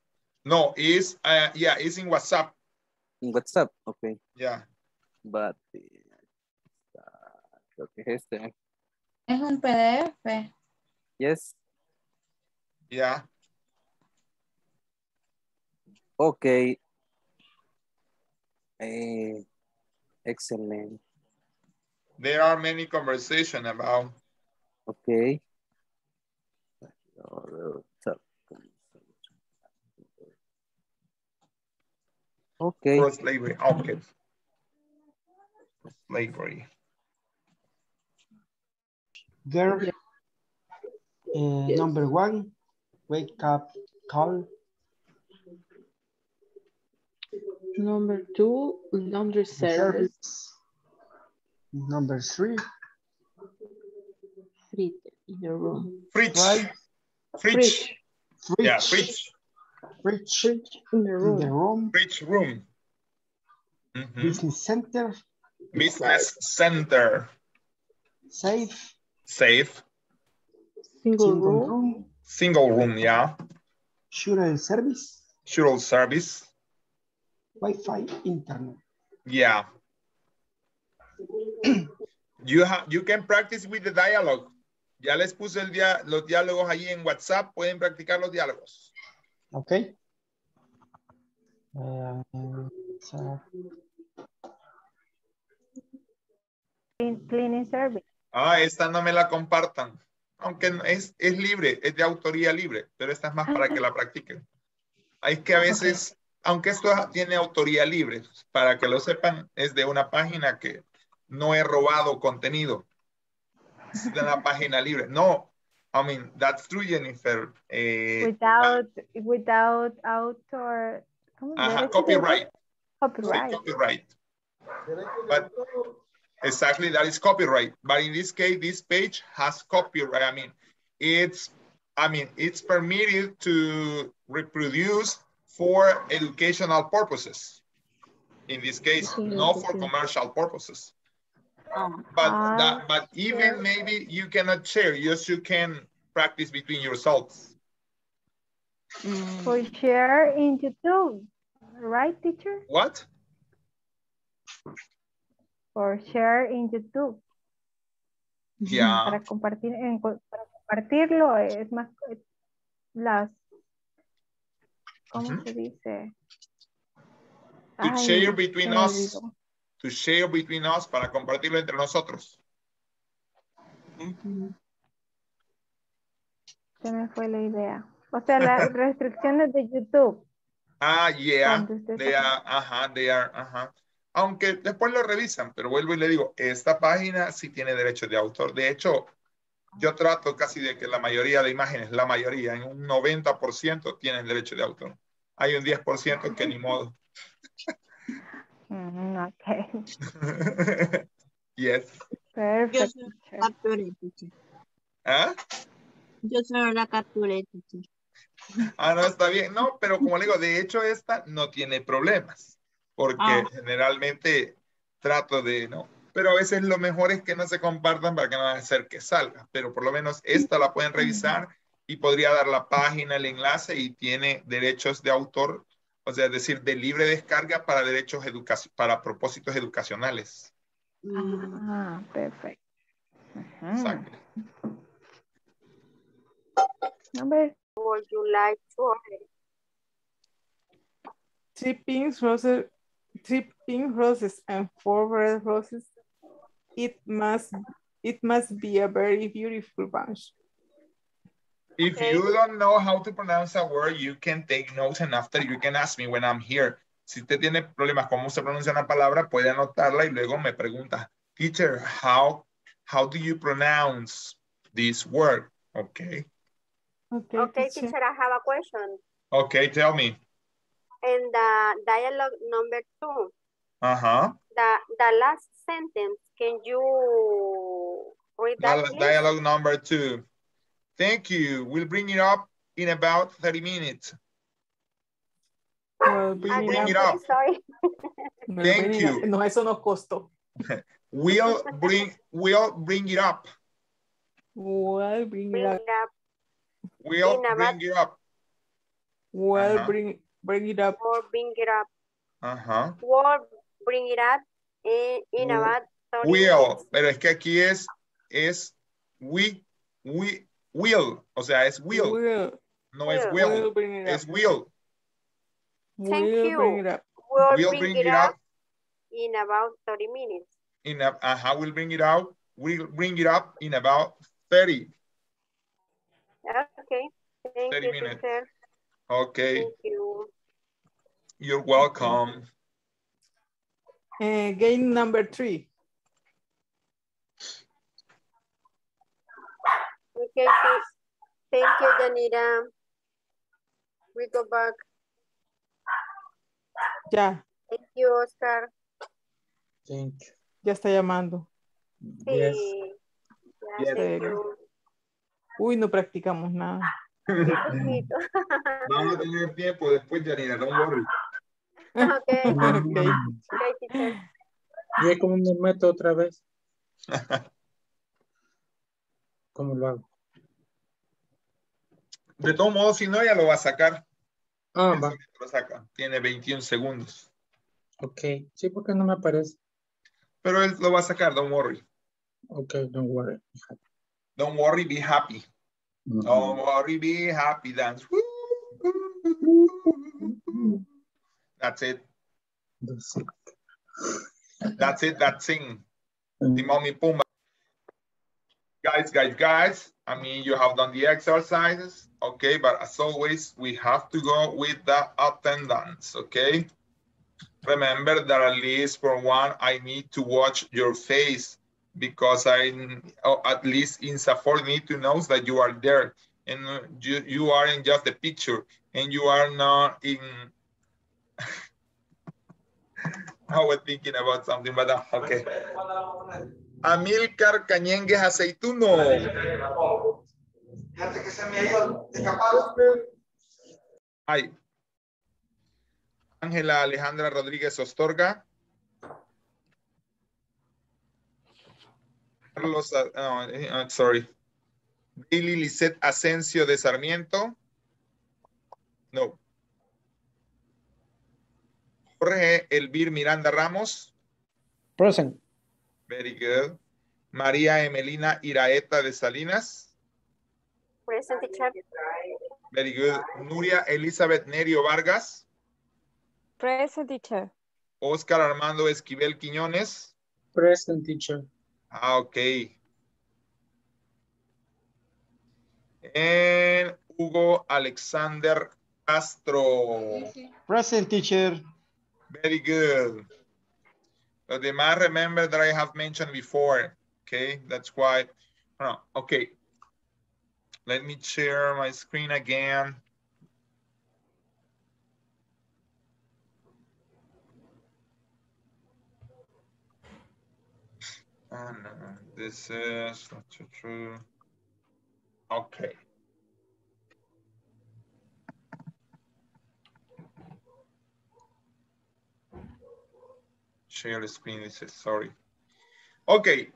No, is uh, yeah, it's in WhatsApp. In WhatsApp, okay. Yeah. But, ah, creo que es este. Es un PDF. Yes, Yeah. Okay. Eh, excellent. There are many conversation about Okay. Okay. for slavery. Okay. Slavery. Girl, uh, number one, wake up call. Number two, laundry service. Number three, Fridge in the room. Fridge. right? Fridge. Fridge. Yeah, fridge. Fridge Fridge in the in room. the room. Fridge room. Mhm. Business center, Business center. safe, Safe. Single single room. room, Single room, yeah. shuttle service, Shuttle service. Wi-Fi, internet. Yeah. you have you can practice with the dialogue. Ya les puse el dia los diálogos ahí en WhatsApp. Pueden practicar los diálogos. Uh, so, Clean- Cleaning service. Ah, esta no me la compartan. Aunque no- es, es libre, es de autoría libre, pero esta es más para que la practiquen. Hay que a veces, aunque esto tiene autoría libre, para que lo sepan, es de una página que no he robado contenido. Es de una página libre. No, I mean, that's true, Jennifer. Eh, Without, without author. ¿cómo? Ajá, ¿Derecho de copyright. Copyright. copyright. But exactly, that is copyright. But in this case, this page has copyright. I mean, it's, I mean, it's permitted to reproduce for educational purposes. In this case, not for commercial purposes. But Ah, that, but even maybe you cannot share, just you can practice between yourselves. For share in YouTube, right, teacher? What? For share in YouTube. Yeah. Para compartir, en- para compartirlo es más las, ¿cómo se dice? To Ay, share between us. To share between us para compartirlo entre nosotros. Se me fue la idea. O sea, las restricciones de YouTube. Ah, yeah, they are, ajá, they are, ajá. Aunque después lo revisan, pero vuelvo y le digo, esta página sí tiene derechos de autor. De hecho, yo trato casi de que la mayoría de imágenes, la mayoría, en un 90% tienen derecho de autor. Hay un 10% que ni modo. Mm, ok. yes. Perfecto. capturé, teacher. ¿Ah? Yo solo la capturé. Ah, no, está bien. No, pero como le digo, de hecho esta no tiene problemas, porque Ah. generalmente trato de, ¿no? Pero a veces lo mejor es que no se compartan para que no vaya a hacer que salga, pero por lo menos esta la pueden revisar y podría dar la página, el enlace y tiene derechos de autor, o sea, es decir, de libre descarga para derechos educacionales, para propósitos educacionales. Ah, perfecto. Ujú. Exacto. Number. Would you like to order? Three pink roses, three pink roses and four red roses. It must, it must be a very beautiful bunch. If you don't know how to pronounce a word, you can take notes and after you can ask me when I'm here. Si usted tiene problemas cómo se pronuncia una palabra, puede anotarla y luego me pregunta, teacher, how, how do you pronounce this word? Okay. Okay, Okay, teacher, I have a question. Okay, tell me. In the dialogue number two, Uh-huh. the, the last sentence, can you read that, Dial- please? Dialogue number two. Thank you. We'll bring it up in about 30 minutes. Well, We'll bring bring it it up. up. Sorry. Thank you. No, eso no costó. We'll bring, we'll bring it up. Well, bring Bring it it up. up We'll In bring it up. Well, Uh-huh. bring, bring it up. or bring it up. Ajá. Or bring it up in, in about 30 Will, minutes. pero es que aquí es, es we, we, will. O sea, es will. Will, No es Will. will. will bring. Es will. Thank Will you. bring it up. We'll, We'll bring, bring it it up up. in about 30 minutes. In a, ajá, we'll bring it out. We'll bring it up in about 30. Okay. Thank 30 you, minutes. teacher. Okay. Thank you. You're welcome. Uh, game number three. Okay, th- thank you, Janita. We go back. Ya, Thank you, Oscar. Thank you. ya está llamando. Sí. Yes. Yes. Uy, no practicamos nada. Vamos a tener tiempo después, Janina, don't worry. Okay. Ok. Okay, teacher. ¿Y cómo me meto otra vez? ¿Cómo lo hago? De todos modos, si no, ya lo va a sacar. Ah, Eso va. lo saca. Tiene 21 segundos. Ok. Sí, porque no me aparece. Pero él lo va a sacar, don't worry. Ok, don't worry. Don't worry, be happy. Don't worry, be happy, dance. That's it. That's it. That's it, that's sing. Mm. Timon y Pumba. Guys, guys, guys, I mean, you have done the exercises, okay? But as always, we have to go with the attendance, okay? Remember that at least for one, I need to watch your face because I, oh, at least INSAFORP need to know that you are there and you, you are in just the picture and you are not in, I was thinking about something, but uh, okay. Amilcar Cañengues Aceituno. Fíjate que se me ha ido escapado. Ay. Ángela Alejandra Rodríguez Ostorga. Carlos, uh, no, uh, sorry. Daily Lisette Asensio de Sarmiento. No. Jorge Elvir Miranda Ramos. Present. Very good. María Emelina Iraeta de Salinas. Present, teacher. Very good. Nuria Elizabeth Nerio Vargas. Present teacher. Oscar Armando Esquivel Quiñones. Present teacher. Ah, ok. And Hugo Alexander Castro. Present teacher. Very good. Los demás, remember that I have mentioned before. Okay, that's why. No, okay. Let me share my screen again. Oh, no, this is not true. Okay. Share screen, is sorry. Okay.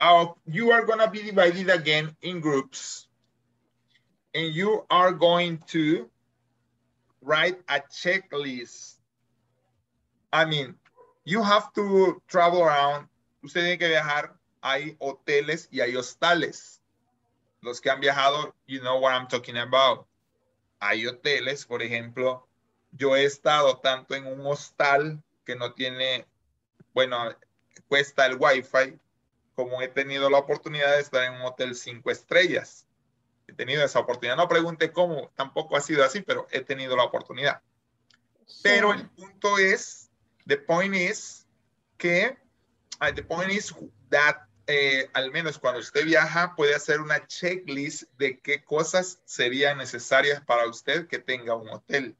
Uh, you are gonna be divided again in groups. And you are going to write a checklist. I mean, you have to travel around. Usted tiene que viajar. Hay hoteles y hay hostales. los que han viajado, you know what I'm talking about. Hay hoteles, por ejemplo, yo he estado tanto en un hostal que no tiene, bueno, cuesta el wifi, como he tenido la oportunidad de estar en un hotel cinco estrellas. He tenido esa oportunidad. No pregunte cómo, tampoco ha sido así, pero he tenido la oportunidad. Pero el punto es, the point is que, uh, the point is that eh, al menos cuando usted viaja puede hacer una checklist de qué cosas serían necesarias para usted que tenga un hotel.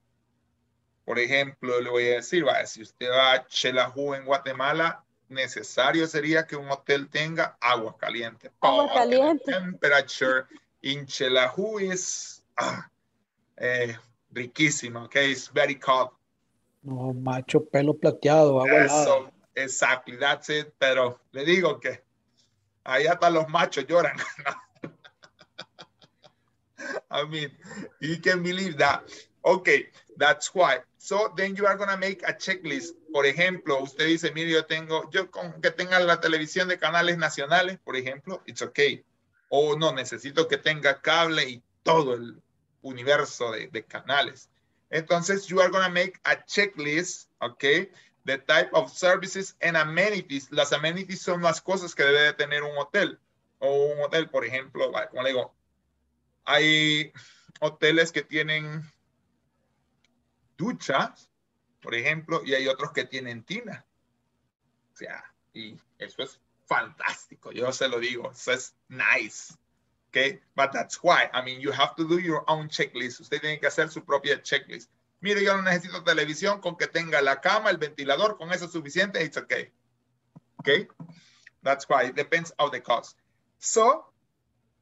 Por ejemplo, le voy a decir, vaya, si usted va a Xelajú en Guatemala, necesario sería que un hotel tenga agua caliente. Agua the caliente. temperature in Xelajú is ah, eh, riquísima, okay? It's very cold. No, macho, pelo plateado, agua helada. Eso, exactly, that's it. Pero le digo que ahí hasta los machos lloran. I mean, you can believe that. Okay, that's why. So then you are going to make a checklist. Por ejemplo, usted dice, mire, yo tengo, yo con que tenga la televisión de canales nacionales, por ejemplo, it's okay. O no, necesito que tenga cable y todo el universo de, de canales. Entonces, you are going to make a checklist, okay? The type of services and amenities. Las amenities son las cosas que debe de tener un hotel. O un hotel, por ejemplo, como le digo, hay hoteles que tienen duchas, por ejemplo, y hay otros que tienen tina. O sea, y eso es fantástico, yo se lo digo, eso es nice. Okay, but that's why, I mean, you have to do your own checklist. Usted tiene que hacer su propia checklist. Mire, yo no necesito televisión con que tenga la cama, el ventilador, con eso es suficiente, it's okay. Okay, that's why, it depends of the cost. So,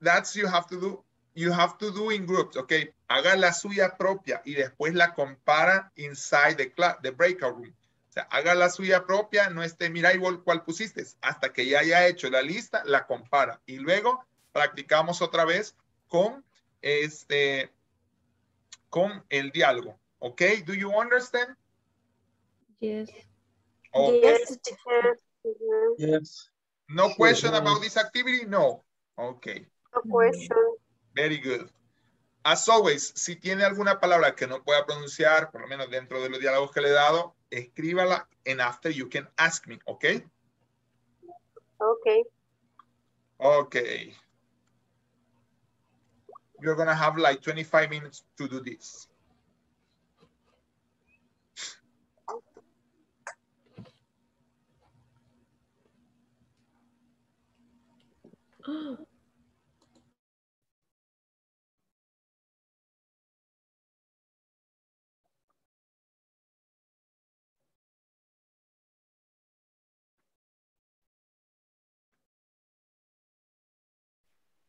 that's you have to do, you have to do in groups, okay? Haga la suya propia y después la compara inside the, class, the breakout room. O sea, haga la suya propia, no esté, mira igual cuál pusiste. Hasta que ya haya hecho la lista, la compara. Y luego practicamos otra vez con este, con el diálogo. ¿Ok? Do you understand? Yes. Okay. teacher. Yes. No Yes, question about this activity? No. Okay. No question. Very good. As always, si tiene alguna palabra que no pueda pronunciar, por lo menos dentro de los diálogos que le he dado, escríbala and after you can ask me, ¿ok? Okay. Okay. You're gonna have like 25 minutes to do this.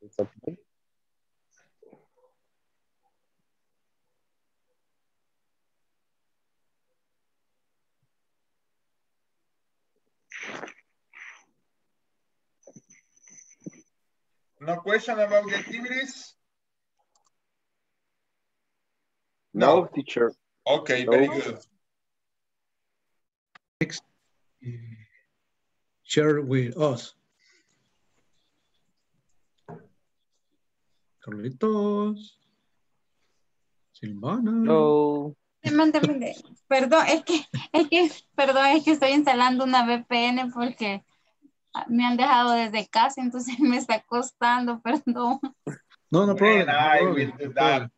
It's okay. No question about the activities? No, teacher. Okay, No. very good. Next, uh, share with us. Carlitos. Silvana. No. Perdón, es que, es que, perdón, es que estoy instalando una VPN porque me han dejado desde casa, entonces me está costando, perdón. No, no problem. no.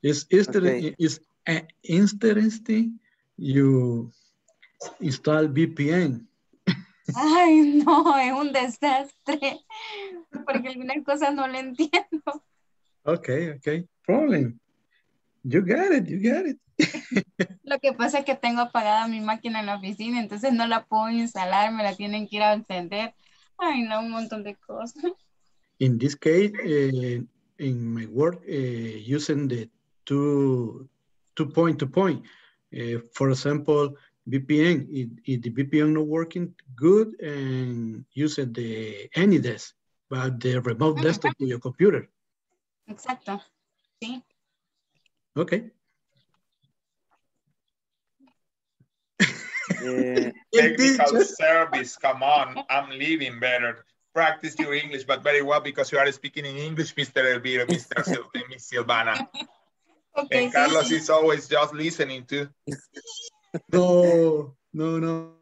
It's, inter- Okay. it's uh, interesting you install VPN. Ay, no, es un desastre, porque algunas cosas no le entiendo. Okay, okay. Problem. You got it, you got it. Lo que pasa es que tengo apagada mi máquina en la oficina, entonces no la puedo instalar, me la tienen que ir a encender. Ay, no, un montón de cosas. In this case, uh, in my work, uh, using the two, two point to point. Uh, for example, VPN, if, if the VPN not working good and use the AnyDesk, but the remote desktop to your computer. Exacto, sí. Okay. Eh, Technical service, come on, I'm living better. practice your English, but very well because you are speaking in English, Mr. Elvira, Mr. Sil Miss Silvana. Okay, and Carlos sí, sí. is always just listening to. No, no, no.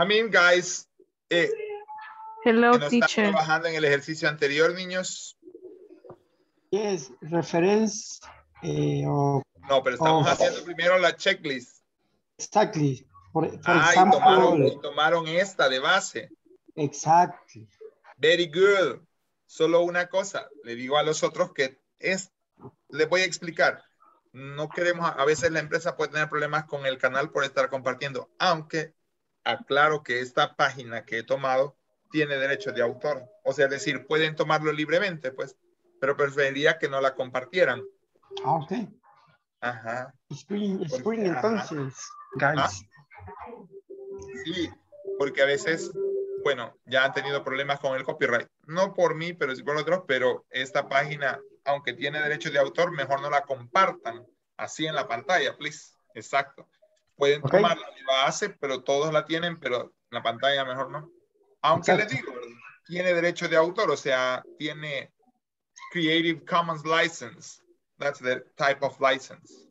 I mean, guys, eh, Hello, que no teacher. trabajando en el ejercicio anterior, niños. Yes, reference eh, o No, pero estamos Oh. haciendo primero la checklist. exactly. For, for Ah, y tomaron, example, y tomaron esta de base. exactly. Very good. Solo una cosa, le digo a los otros que es, les voy a explicar. No queremos, a veces la empresa puede tener problemas con el canal por estar compartiendo, aunque aclaro que esta página que he tomado tiene derecho de autor. O sea, es decir, pueden tomarlo libremente, pues, pero preferiría que no la compartieran. Ah, ok. Ajá. Screen, Porque- screen ajá. entonces, guys. Ah. Sí, porque a veces, bueno, ya han tenido problemas con el copyright. No por mí, pero sí por otros, pero esta página, aunque tiene derecho de autor, mejor no la compartan así en la pantalla, please. Exacto. Pueden Ok. tomarla de base, pero todos la tienen, pero en la pantalla mejor no. Aunque les Exacto. digo, ¿verdad? tiene derecho de autor, o sea, tiene Creative Commons License. That's the type of license.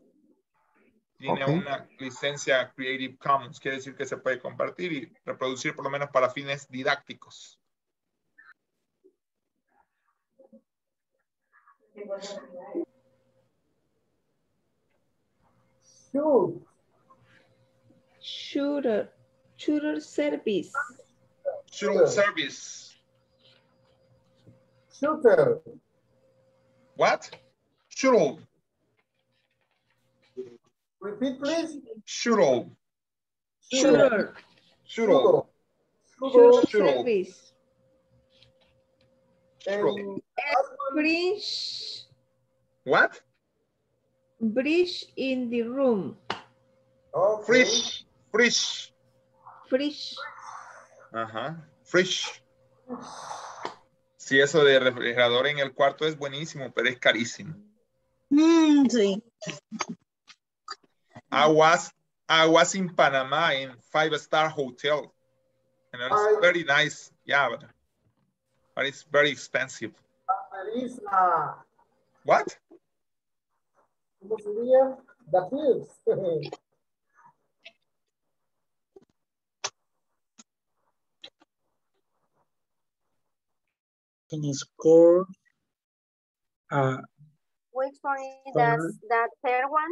Tiene una licencia Creative Commons, quiere decir que se puede compartir y reproducir por lo menos para fines didácticos. Shoot. Shooter, shooter service. Shuttle service. Shooter. What? Shuttle. Repeat, please. Shuttle. Shooter, Shuttle. shooter Shuttle. service. Shuttle. Bridge, What? bridge in the room. Okay. Frisch. Frisch. Fridge. Ajá. Frisch. Sí, eso de refrigerador en el cuarto es buenísimo, pero es carísimo. Mm, sí. I was I was in Panama in five star hotel, and it was Ay. very nice. Yeah, but, but it's very expensive. What? can score uh, Which one is Uh, that, that third one?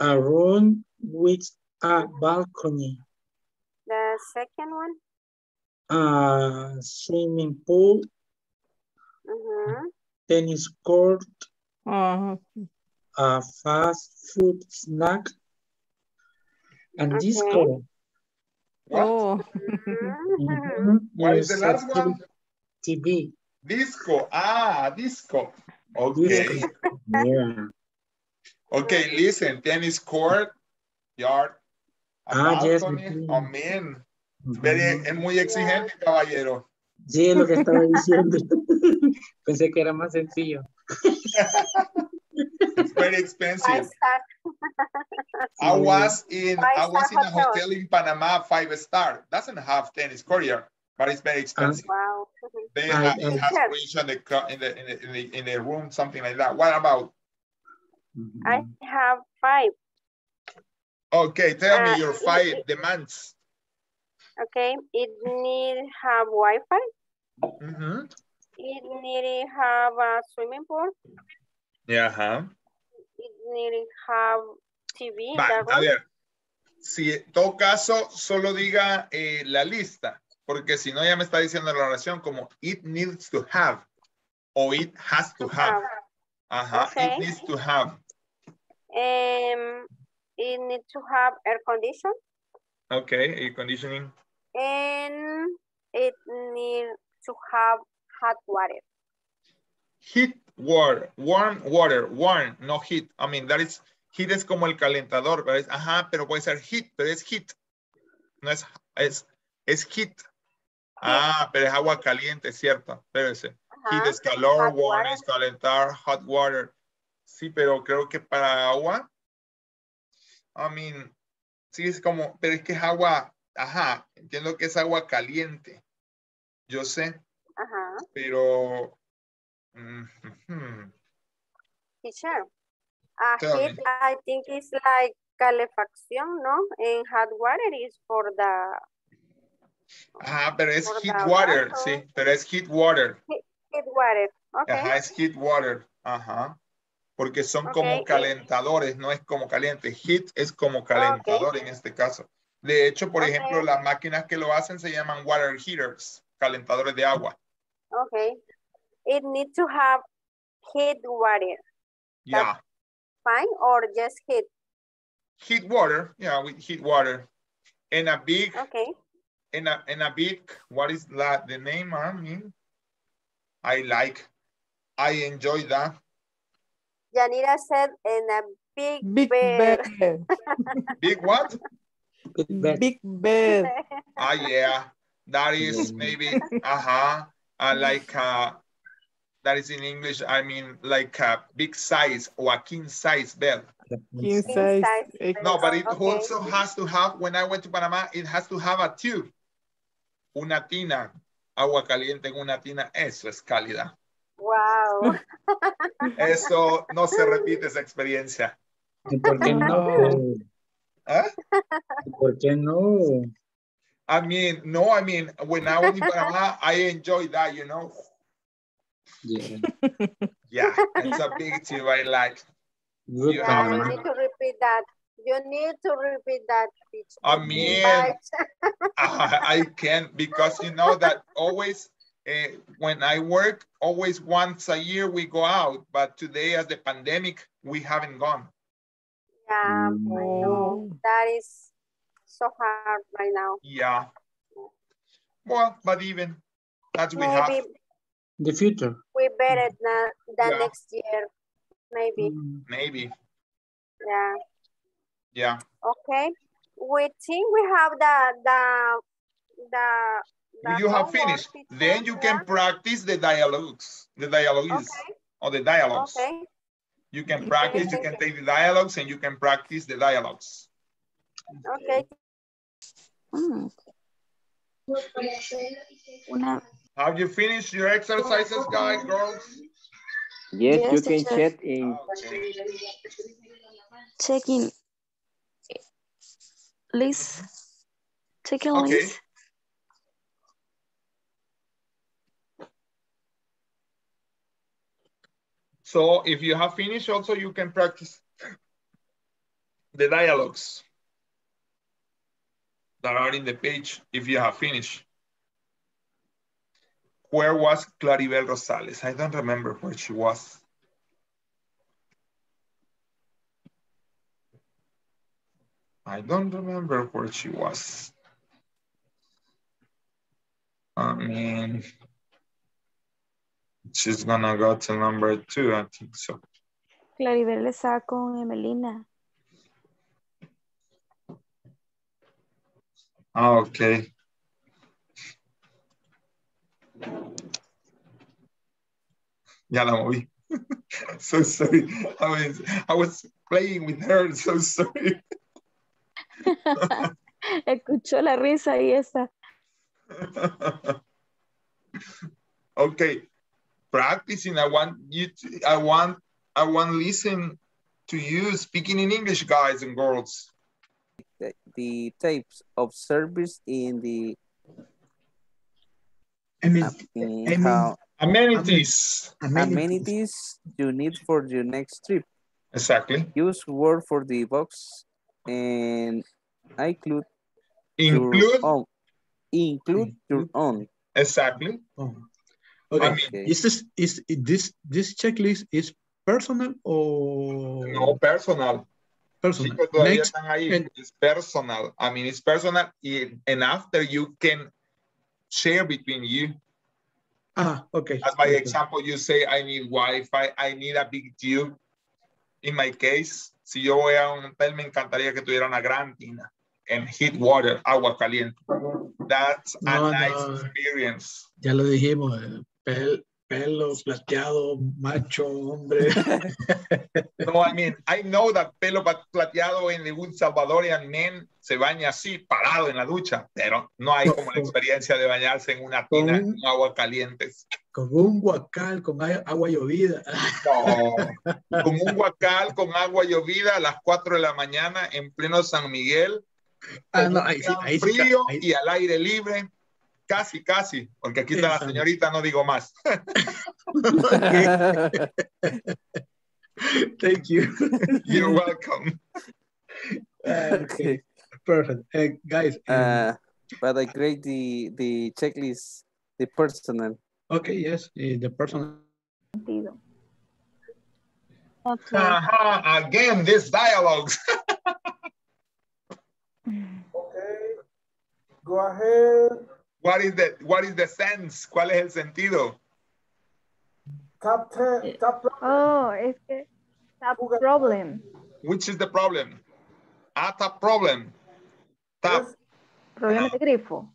a room with a balcony, The second one? a swimming pool, Mm-hmm. tennis court, Uh, -huh. a fast food snack, and Okay. disco. What? Oh. What is the last one? TV. Disco. Ah, disco. Okay. Yeah. Okay, listen. Tennis court, yard, a Ah, yes. Oh, man. Very, es muy exigente, caballero. Sí, es lo que estaba diciendo. Pensé que era más sencillo. It's very expensive. I was in I Five-star was in a hotel. hotel in Panama, five star. Doesn't have tennis court but it's very expensive. Wow. They have, it has Yes. in the, in the in the in the room, something like that. What about? I have five. Okay, tell Uh, me your five demands. Okay. It need have Wi-Fi. Mhm. It need have a swimming pool. Yeah, huh? It need have TV. Va, a ver, si en todo caso solo diga eh, la lista, porque si no ya me está diciendo la oración como it needs to have o it has to have. Ajá, Okay. it needs to have. Um, it need to have air condition. Okay, air conditioning. And it need to have hot water. Heat water, warm water, warm, no heat. I mean, that is, heat es como el calentador, pero es, ajá, pero puede ser heat, pero es heat. No es, es, es heat. Ah, pero es agua caliente, cierto. Espérese. Heat es calor, warm es calentar, hot water. Sí, pero creo que para agua, I mean, Sí, es como, pero es que es agua, ajá, entiendo que es agua caliente. Yo sé, Ajá. pero... mm. Teacher. Tell heat, me. I think it's like calefacción, no? And hot water is for the Ajá, pero es heat water, sí, pero es heat water. heat, heat water. Okay. Ajá, es heat water. Ajá. Porque son Ok, como calentadores, no es como caliente. Heat es como calentador en este caso. De hecho, por Ok. ejemplo, las máquinas que lo hacen se llaman water heaters, calentadores de agua. Okay. It needs to have heat water. Yeah. Fine or just heat. Heat water, yeah, with heat water. And a big, Okay. and a, and a big, what is that, the name, I mean? I like, I enjoy that. Yanira said in a big, Big bed. bed. Big what? Big bed. Ah, yeah, that is maybe, uh-huh, uh, like, uh, that is in English, I mean, like a big size or a king size bed. King size. No, but it Okay. also has to have, when I went to Panama, it has to have a tube. Una tina, agua caliente en una tina, eso es cálida. Wow. Eso no se repite esa experiencia. ¿Y por qué no? ¿Ah? ¿Y por qué no? I mean, no, I mean, when I was in Panama, I enjoyed that, you know. Yeah. Yeah, it's a big tube I like. Good Yeah, Yeah, you need to repeat that. You need to repeat that. teacher. I mean, I, I can't because you know that always uh, when I work, always once a year we go out, but today as the pandemic, we haven't gone. Yeah, I Mm. know. That is so hard right now. Yeah. Well, but even that's we have. Maybe The future. we better than, than Yeah. next year. Maybe. Mm. Maybe. Yeah. Yeah. Okay. We think we have the the the. the you have finished. teacher. Then you can practice the dialogues, the dialogues or the dialogues. Okay. You can practice, you can take the dialogues and you can practice the dialogues. Okay. Hmm. Una, Have you finished your exercises, guys, girls? Yes, Yes, you can teacher. check in. checking list. Checking Okay. list. So if you have finished also, you can practice the dialogues that are in the page if you have finished. Where was Claribel Rosales? I don't remember where she was. I don't remember where she was. I mean, she's gonna go to number two, I think so. Claribel está con Emelina. Ah, okay. Ya la moví. so sorry. I was, I was playing with her, so sorry. Escuchó la risa y esa. okay. Practicing. I want you to, I want, I want listen to you speaking in English, guys and girls. The, the types of service in the in how Amenities. amenities you need for your next trip. Exactly. Use word for the box and include Include. your own. Include mm-hmm. your own. Exactly. Okay. I mean- is this is this this checklist is personal or No personal. personal? Next, and- It's personal. I mean, it's personal. And after you can share between you. ah, okay. As by okay. example, you say, I need Wi-Fi, I need a big tube. In my case, si yo voy a un hotel, me encantaría que tuviera una gran tina. And heat water, agua caliente. That's a No, nice no. experience. Ya lo dijimos. pel- pelo plateado, macho, hombre. No, I mean, I know that pelo plateado en un Salvadorian men se baña así, parado en la ducha, pero no hay como la experiencia de bañarse en una tina con agua caliente. Con un guacal, con agua llovida. No, con un guacal con agua llovida a las 4 de la mañana en pleno San Miguel, Ah, con no, ahí sí, ahí sí, frío ahí- y al aire libre, casi, casi, porque aquí está la señorita, no digo más. Thank you. You're welcome. Ah, okay. Perfect. Uh, guys, um, Uh, but I create the, the checklist, the personal. okay, yes, eh, the person. Ajá, again, this dialogues. Okay. Go ahead. What is the what is the sense? ¿Cuál es el sentido? Top 10. Top Oh, es que top problem. Which is the problem? Ah, top problem. Top. Problema de grifo.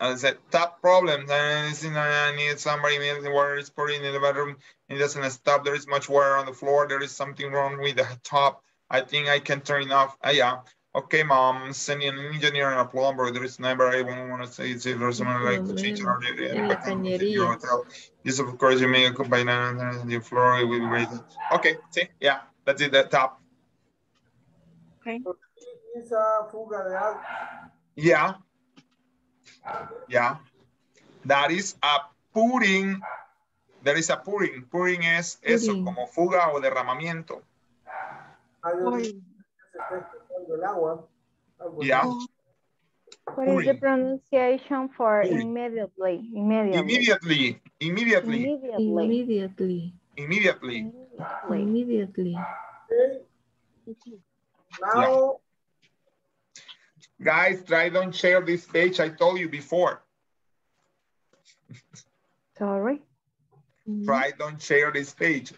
I said top problem. This is, I need somebody in the water is pouring in the bedroom. It doesn't stop. There is much water on the floor. There is something wrong with the top. I think I can turn it off. Ah, yeah. Okay, mom. Sending an engineer and a plumber. There is never I want to say if there's someone like to change it or En la cañería. Yes, of course, you make a combine on the floor. It will be great. Okay, see, yeah, that's it. The top. Esa fuga de. Yeah. Yeah. That is a pouring. There is a pouring. Pouring es eso, Pouring. como fuga o derramamiento. Hay un- se está escapando el agua. Yeah. What is the pronunciation for immediately? Immediately. Immediately. Immediately. Immediately. Immediately. Immediately. Immediately. Now, Guys, try don't share this page. I told you before. Sorry. Try don't share this page.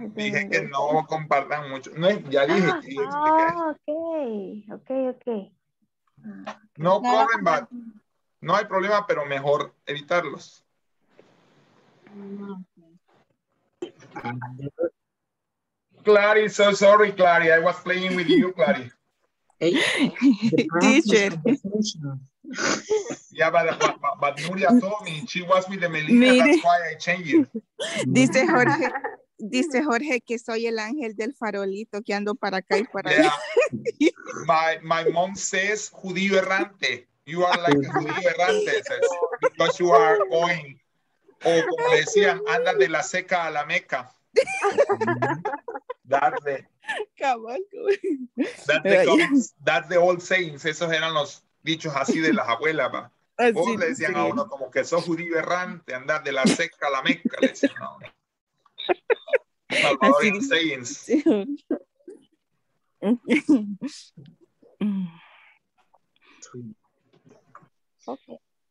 Dije que no compartan mucho. No, ya dije. Ah, y expliqué. ah, okay, okay, okay. No problem, but no hay problema, pero mejor evitarlos. Clary, so sorry, Clary. I was playing with you, Clary. Teacher. Yeah, but, but, but- but Nuria told me she was with the Mire. that's why I changed it. Dice Jorge, dice Jorge que soy el ángel del farolito que ando para acá y para allá. Yeah. My, my mom says judío errante. You are like a judío errante, says, because you are going. O como le decían, anda de la seca a la meca. That's the, Cabal. that's the, that's the old sayings. Esos eran los dichos así de las abuelas, va. Así O le decían a sí. uno como que sos judío errante, andar de la seca a la meca, le decían a uno.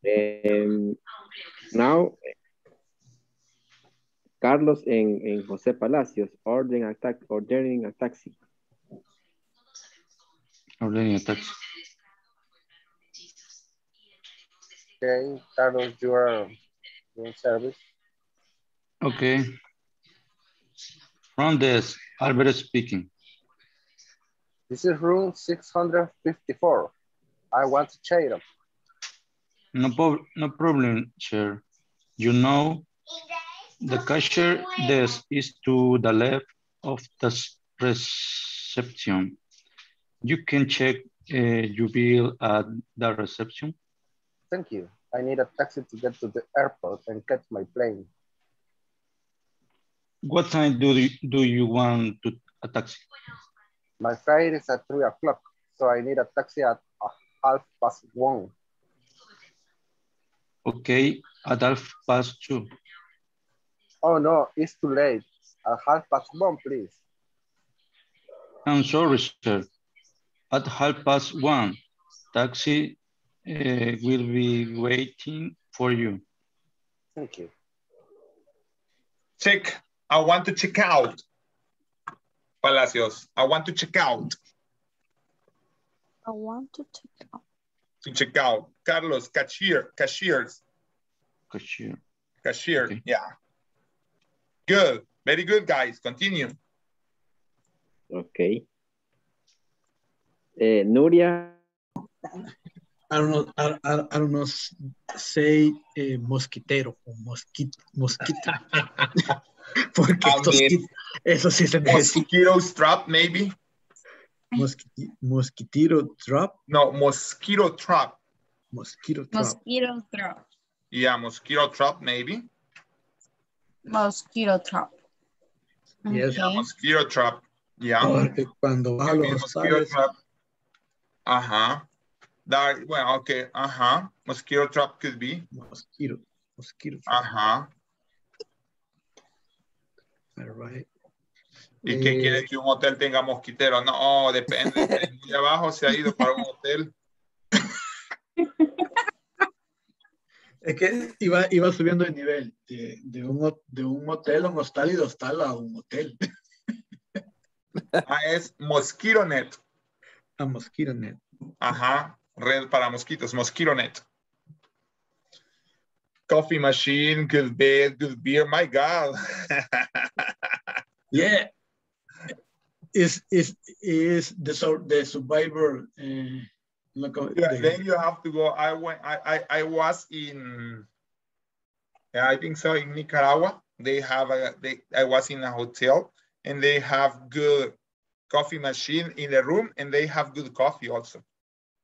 Um, now, Carlos en, en José Palacios, ordering a, ordering a taxi. Ordering a taxi. Okay, Carlos, you are in service. Okay. From this, Albert speaking. This is room 654. I want to check them. No, no problem, sir. You know, the cashier desk is to the left of the reception. You can check uh, your bill at the reception. Thank you. I need a taxi to get to the airport and catch my plane. What time do you, do you want to a taxi? My flight is at three o'clock, so I need a taxi at uh, half past one. Okay, at half past two. Oh no, it's too late. At half past one, please. I'm sorry, sir. At half past one, taxi uh, will be waiting for you. Thank you. Check. I want to check out. Palacios. I want to check out. I want to check out. To check out. Carlos, cashier, cashiers. Cashier. Cashier, yeah. Good, very good, guys. Continue. Okay. Eh, Nuria. I don't know, I, I, I don't know, say eh, mosquitero o mosquito, mosquito. Porque sí- eso sí se necesita. Mosquito strap, maybe? Mosquiti, mosquitero trap, No, mosquito trap. mosquito trap. Mosquito trap. Yeah, mosquito trap, maybe. Mosquito trap. Yes. Yeah, mosquito trap. Yeah. Porque cuando vas a Maybe los mosquito hostales, trap. Uh-huh. That, well, okay, uh-huh. Mosquito trap could be. mosquito, mosquito trap. Uh-huh. All right. ¿Y qué Eh, quiere que un hotel tenga mosquitero? No, depende. De abajo se ha ido para un hotel. Es que iba, iba subiendo de nivel de, de, un, de un hotel a un hostal y de hostal a un hotel. Ah, es mosquito net. A mosquito net. Ajá. Red para mosquitos, mosquito net. Coffee machine, good bed, good beer. My God. Yeah. Is is is the the survivor eh, lo Yeah, de- then you have to go. I went. I I, I was in. yeah, I think so in Nicaragua. They have a. They. I was in a hotel, and they have good coffee machine in the room, and they have good coffee also.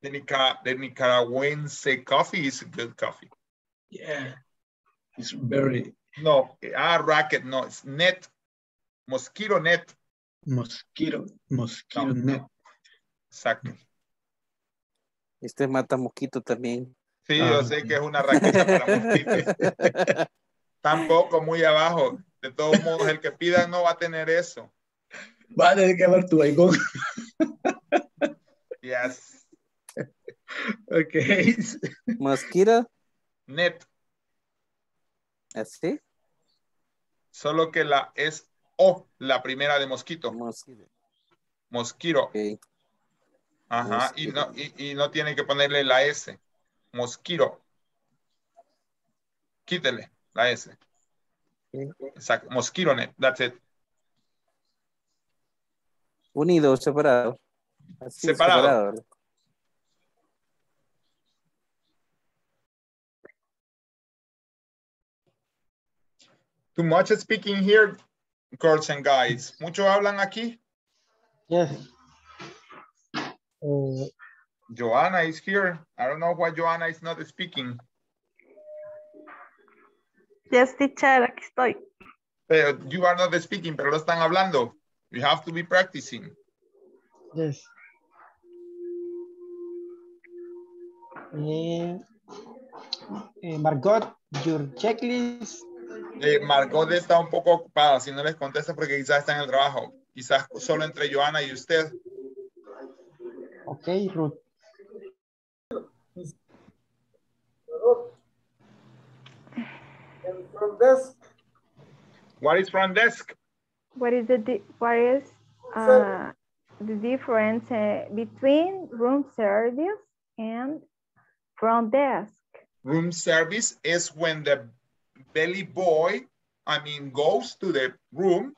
The Nica the Nicaraguense coffee is good coffee. Yeah. It's very No, ah, racket. No, it's net. Mosquito net. mosquito mosquito No, net. Exacto. Este mata mosquito también. Sí, Ah, yo sé que es una raqueta para mosquitos. Tampoco muy abajo. De todos modos, el que pida no va a tener eso. Va a tener que ver tu aigón. Yes. Okay. Mosquito, Net. así. Solo que la es O, la primera de mosquito. Mosquito. Mosquito. Ajá. Y no, y, y no tiene que ponerle la S. Mosquito. Quítele la S. Exacto. Mosquito net. That's it. Unido o separado. Así, Separado. ¿verdad? Too much speaking here, girls and guys. ¿Mucho hablan aquí? Yes. Uh, Joanna is here. I don't know why Joanna is not speaking. Yes, teacher, aquí estoy. Pero you are not speaking, pero lo están hablando. You have to be practicing. yes. Eh, eh, Margot, your checklist. Eh, Margot está un poco ocupada, si no les contesta porque quizás está en el trabajo. Quizás solo entre Joana y usted. Okay, Ruth. From desk, What is front desk? What is the what is uh, the difference uh, between room service and front desk? Room service is when the belly boy, I mean, goes to the room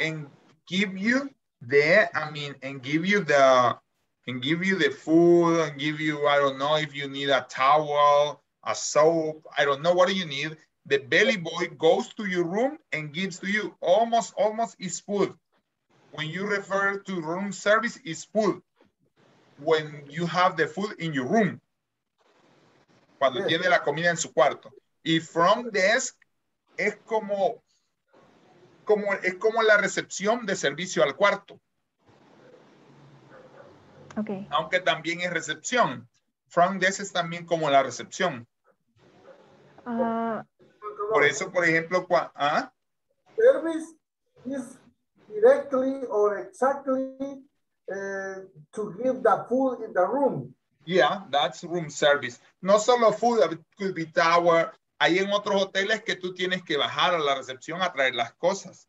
and give you the, I mean, and give you the, and give you the food and give you, I don't know if you need a towel, a soap, I don't know what do you need. The belly boy goes to your room and gives to you almost, almost is food. When you refer to room service, is food. When you have the food in your room. Cuando tiene la comida en su cuarto. Y front desk es como, como, es como la recepción de servicio al cuarto. Okay. aunque también es recepción. Front desk es también como la recepción. Uh, Por eso, por ejemplo, cua- ¿ah? service is directly or exactly uh, to give the food in the room. Yeah, that's room service. No solo food, it could be tower. Hay en otros hoteles que tú tienes que bajar a la recepción a traer las cosas.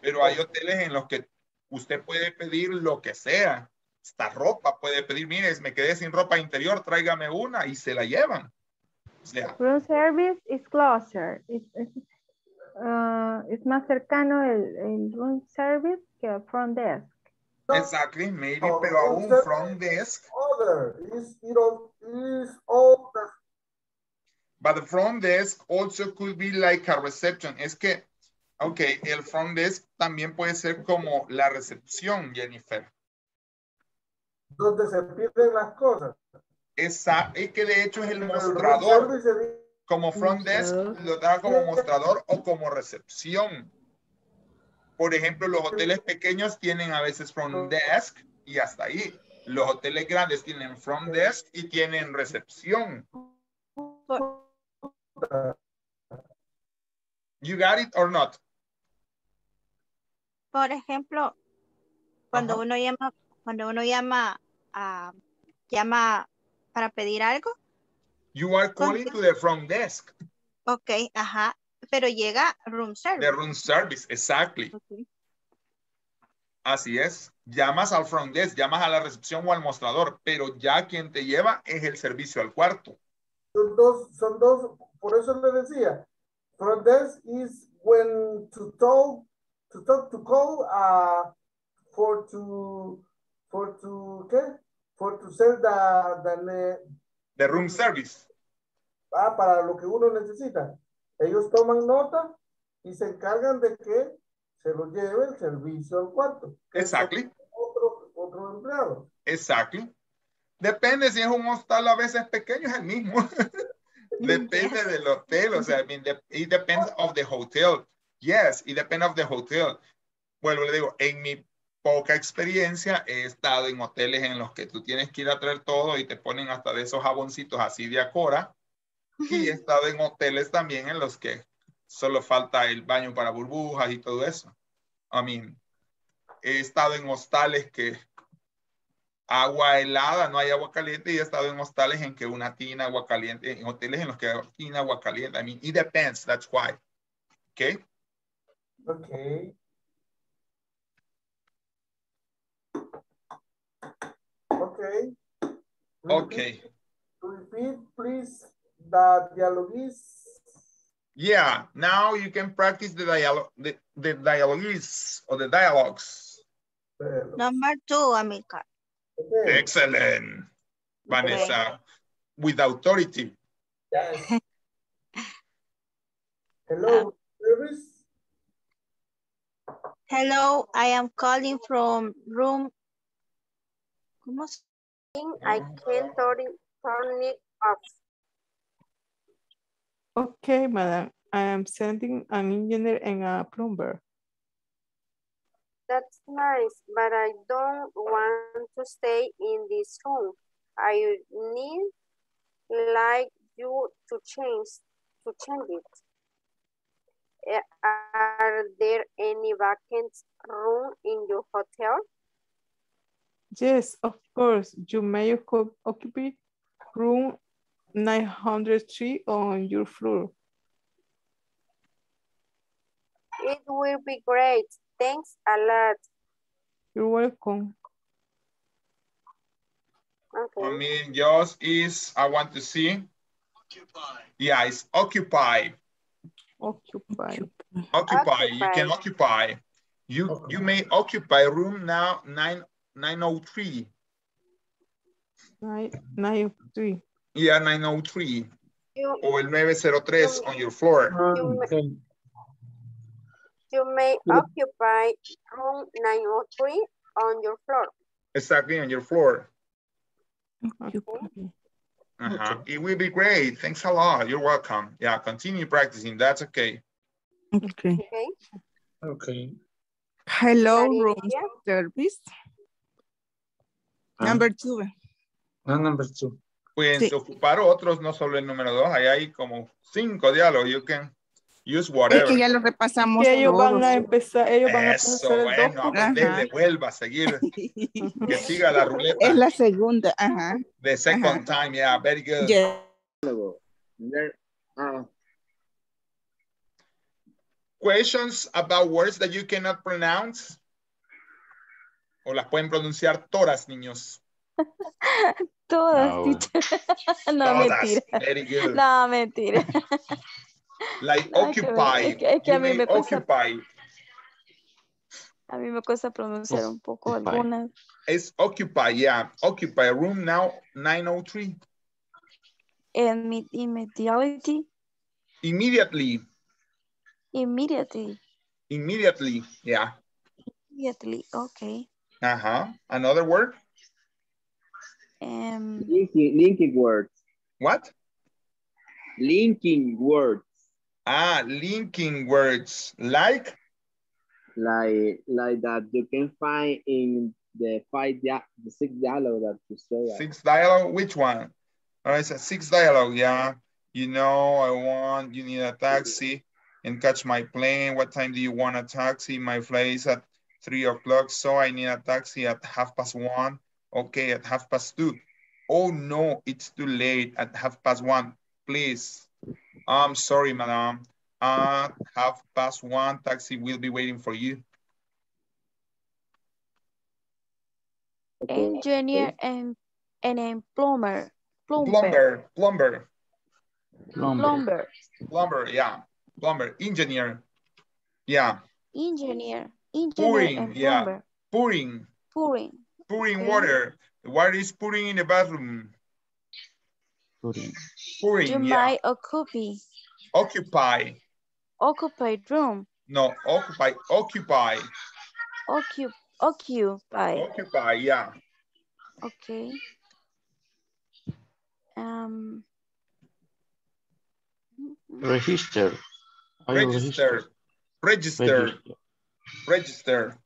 Pero hay hoteles en los que usted puede pedir lo que sea. Esta ropa puede pedir, mire, me quedé sin ropa interior, tráigame una y se la llevan. Room service is closer. Uh, es más cercano el, el room service que el front desk. Exactly, maybe, Oh, pero aún front desk, Other is, you know, is all the but the front desk also could be like a reception. Es que, ok, el front desk también puede ser como la recepción, Jennifer. donde se pierden las cosas. Esa, es que de hecho es el mostrador. Como front desk lo da como mostrador o como recepción. Por ejemplo, los hoteles pequeños tienen a veces front desk y hasta ahí. Los hoteles grandes tienen front desk y tienen recepción. You got it or not? Por ejemplo, cuando uno llama, cuando uno llama llama para pedir algo, You are calling to the front desk, ok, ajá, pero llega room service. the room service, exactly. Así es. Llamas al front desk, llamas a la recepción o al mostrador, pero ya quien te lleva es el servicio al cuarto. son dos, son dos, por eso le decía, front desk is when to talk, to talk, to call, uh, for to, for to, ¿qué? For to sell the, the, The room service. ah, para lo que uno necesita. Ellos toman nota y se encargan de que se lo lleve el servicio al cuarto. Exactly. Otro, otro empleado. Exactly. Depende si es un hostal a veces pequeño, es el mismo. Depende del hotel, o sea, I mean, it depends of the hotel. Yes, it depends of the hotel. Vuelvo, le digo, en mi poca experiencia he estado en hoteles en los que tú tienes que ir a traer todo y te ponen hasta de esos jaboncitos así de acora. Y he estado en hoteles también en los que solo falta el baño para burbujas y todo eso. I mean, he estado en hostales que agua helada, no hay agua caliente y he estado en hostales en que una tina agua caliente, en hoteles en los que hay tina agua caliente. I mean, it depends, that's why. Okay? Okay. Okay. Okay. Repeat, please, the dialogues. Yeah, now you can practice the dialogue, the, the dialogues or the dialogues. Number two, Amilcar. Excellent. Vanessa, with authority. Yes. Hello, uh, service. Hello, I am calling from room. ¿Cómo se- I can turn it, turn it off. Okay, madam. I am sending an engineer and a plumber. That's nice, but I don't want to stay in this room. I need like you to change to change it. Eh, Are there any vacant room in your hotel? Yes, of course. You may occupy room 903 on your floor. It will be great. Thanks a lot. You're welcome. Okay. I mean, yours is, I want to see. Yeah, it's occupy. Occupy. Occupy. You can occupy. You you may occupy room now nine nine oh three. Nine, nine, oh three. Yeah, nine oh three. You, O el 903 on your floor. Um, you, may, you may occupy room 903 on your floor. Exactly on your floor. Occupy. Uh-huh. It will be great. Thanks a lot. You're welcome. Yeah, continue practicing. That's okay. Okay. Okay. Okay. Hello, room service. Ah. Number two. Ah, number two. Pueden Sí. ocupar otros, no solo el número dos. Ahí hay como cinco diálogos. You can use Es whatever. que ya lo repasamos Que ellos van a empezar, ellos van a Eso, empezar bueno, a Ajá. le vuelva a seguir. que siga la ruleta. Es la segunda, ajá. The second time, yeah, very good. Yeah. Questions about words that you cannot pronounce. O las pueden pronunciar todas, niños. Todas, No. teacher. no, Todas. mentira. Very good. No, mentira. Like Nada que ver. occupy. Es que, es que a mí may me cuesta, occupy. a mí me cuesta pronunciar un poco Occupy. algunas. It's occupy, yeah. Occupy room now 903. And me- immediately, Immediately. immediately, Immediately. Yeah. immediately. Okay. Uh-huh. Another word? Um, Linking, linking words. What? Linking words. Ah, linking words. Like? Like like that you can find in the five the six dialogue that you say. Six dialogue, which one? All right, so six dialogue, yeah. You know, I want, you need a taxi and catch my plane. What time do you want a taxi? My flight is at three o'clock, so I need a taxi at half past one. Okay, at half past two. Oh no, it's too late at half past one. Please. I'm sorry, madam. At half past one, taxi will be waiting for you. engineer and and a plumber. Plumber. Plumber, plumber, Plumber. plumber, yeah. Plumber, engineer, yeah. Engineer. Engineer Pouring, and yeah. Pouring, Pouring. pouring Okay. water. The water is pouring in the bathroom. Pouring. Pouring, You yeah. might occupy. Occupy. Occupied room. No, occupy, occupy. Occup occupy. Occupy, yeah. Okay. Um. Register. Are you Register. Register. Register.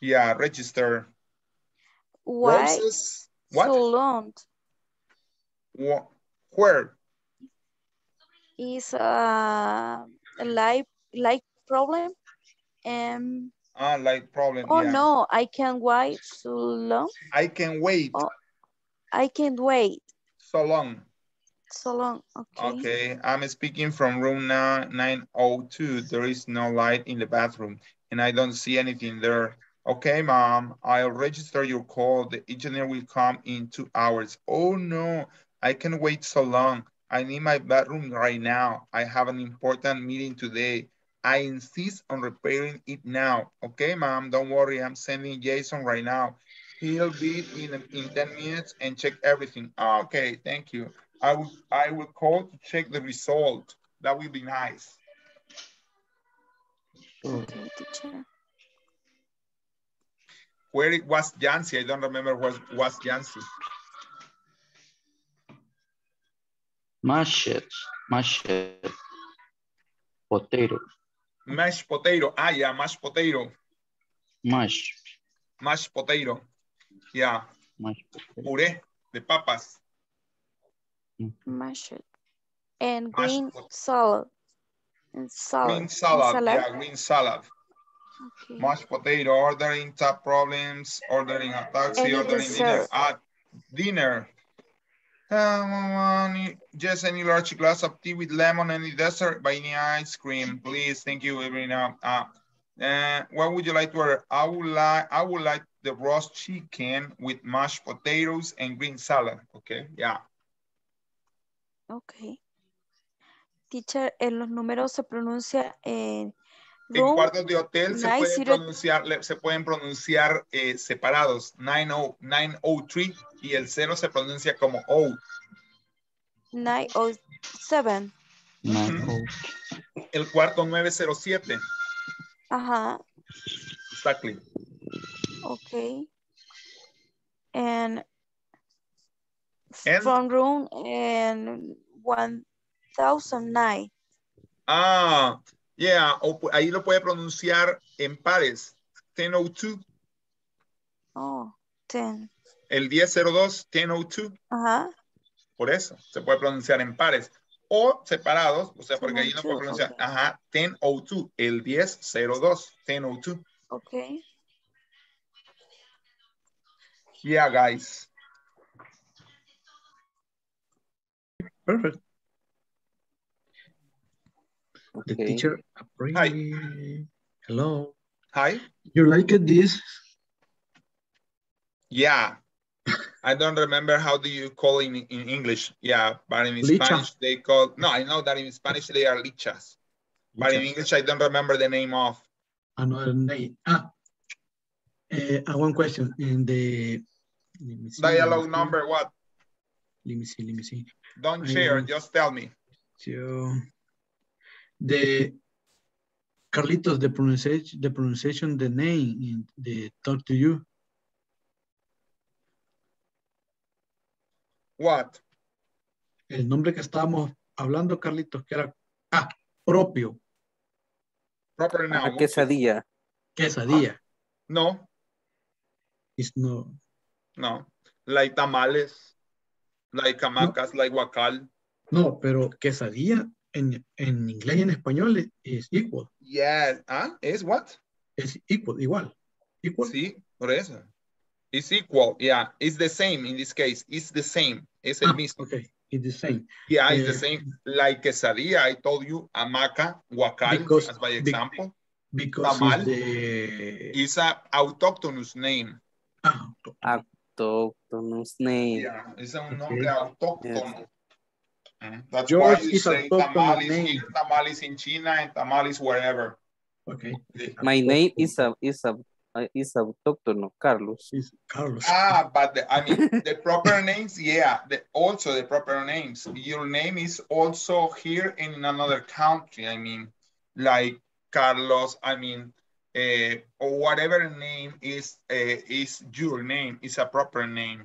Yeah, register. Why Roses. What? so long? Wh- Where? Is uh, a life life problem? Um. Ah, like problem, Oh yeah. no, I can't wait so long. I can wait Oh, I can't wait so long. so long. Okay. Okay, I'm speaking from room now 902. There is no light in the bathroom and I don't see anything there. Okay, mom, I'll register your call. The engineer will come in two hours. Oh no, I can wait so long. I need my bathroom right now. I have an important meeting today. I insist on repairing it now. Okay, mom, don't worry. I'm sending Jason right now. He'll be in, in 10 minutes and check everything. Ah, okay, thank you. I will, I will call to check the result. That will be nice. Hmm. Okay, teacher. Where it was Jancy? I don't remember what was Jancy. Mashed. Mashed. Potato. Mashed potato. Ah, yeah, mashed potato. Mash. Mashed potato. Yeah. Mash. Puré de papas. Mashed. And green pot- salad. And salad. Green salad. And Yeah, green salad. Okay. Mashed potato, ordering top problems, ordering a taxi, Any ordering dinner. dessert? Ah, dinner. Um, just any large glass of tea with lemon, any dessert, by any ice cream, please. Thank you, now. Uh, uh, what would you like to order? I would like, I would like the roast chicken with mashed potatoes and green salad. Okay, yeah. Okay. Teacher, en los números se pronuncia en En cuartos de hotel se zero- pronunciar, se pueden pronunciar eh, separados, 90 903 y el 0 se pronuncia como O. 907. El cuarto 907. Ajá. Exactly. Okay. And, And- from room and 1009. Ah, yeah, o ahí lo puede pronunciar en pares. 1002, Oh, 10. el 1002, 1002. Ajá. Por eso, se puede pronunciar en pares. O separados, o sea, porque ahí no puede 1002, pronunciar, ajá, 1002, el 1002, 1002. Okay. Yeah, guys. Perfect. The Okay. teacher, Hi. hello. Hi. You like this? Yeah, I don't remember how do you call in in English. Yeah, but in Licha. Spanish they call. No, I know that in Spanish they are lichas, but in English I don't remember the name of. Another name. Ah, uh, one question. In the let me see, Dialogue number what? Let me see. Let me see. Don't I share. Just tell me. So the Carlitos, the pronunciation, the pronunciation, the name, in the talk to you. What? El nombre que estábamos hablando, Carlitos, que era ah, propio, Proper Ah, noun. is- quesadilla. quesadilla. No, It's no, no. Like tamales, like hamacas, like guacal. no, pero quesadilla en, en inglés y en español es equal. Yeah. Ah, is what? Es equal, igual. Equal. Sí, por eso. It's equal. Yeah, it's the same in this case. It's the same. Es el Ah, mismo. okay, it's the same. Yeah, it's the Eh, same. Like quesadilla, I told you, hamaca, guacal, Because- as by be- example. Because Tamal. it's the It's a autochthonous name. ah, Autochthonous name. Yeah, it's Okay. nombre autóctono. Mm, That's Yours why you is say autochthonous tamales name. here, tamales in China, and tamales wherever. okay. My name is a is a uh, is autochtono, Carlos. Is Carlos. Ah, but the, I mean, the proper names, yeah, the, also the proper names. Your name is also here in another country. I mean, like Carlos, I mean, uh, or whatever name is uh, is your name, is a proper name.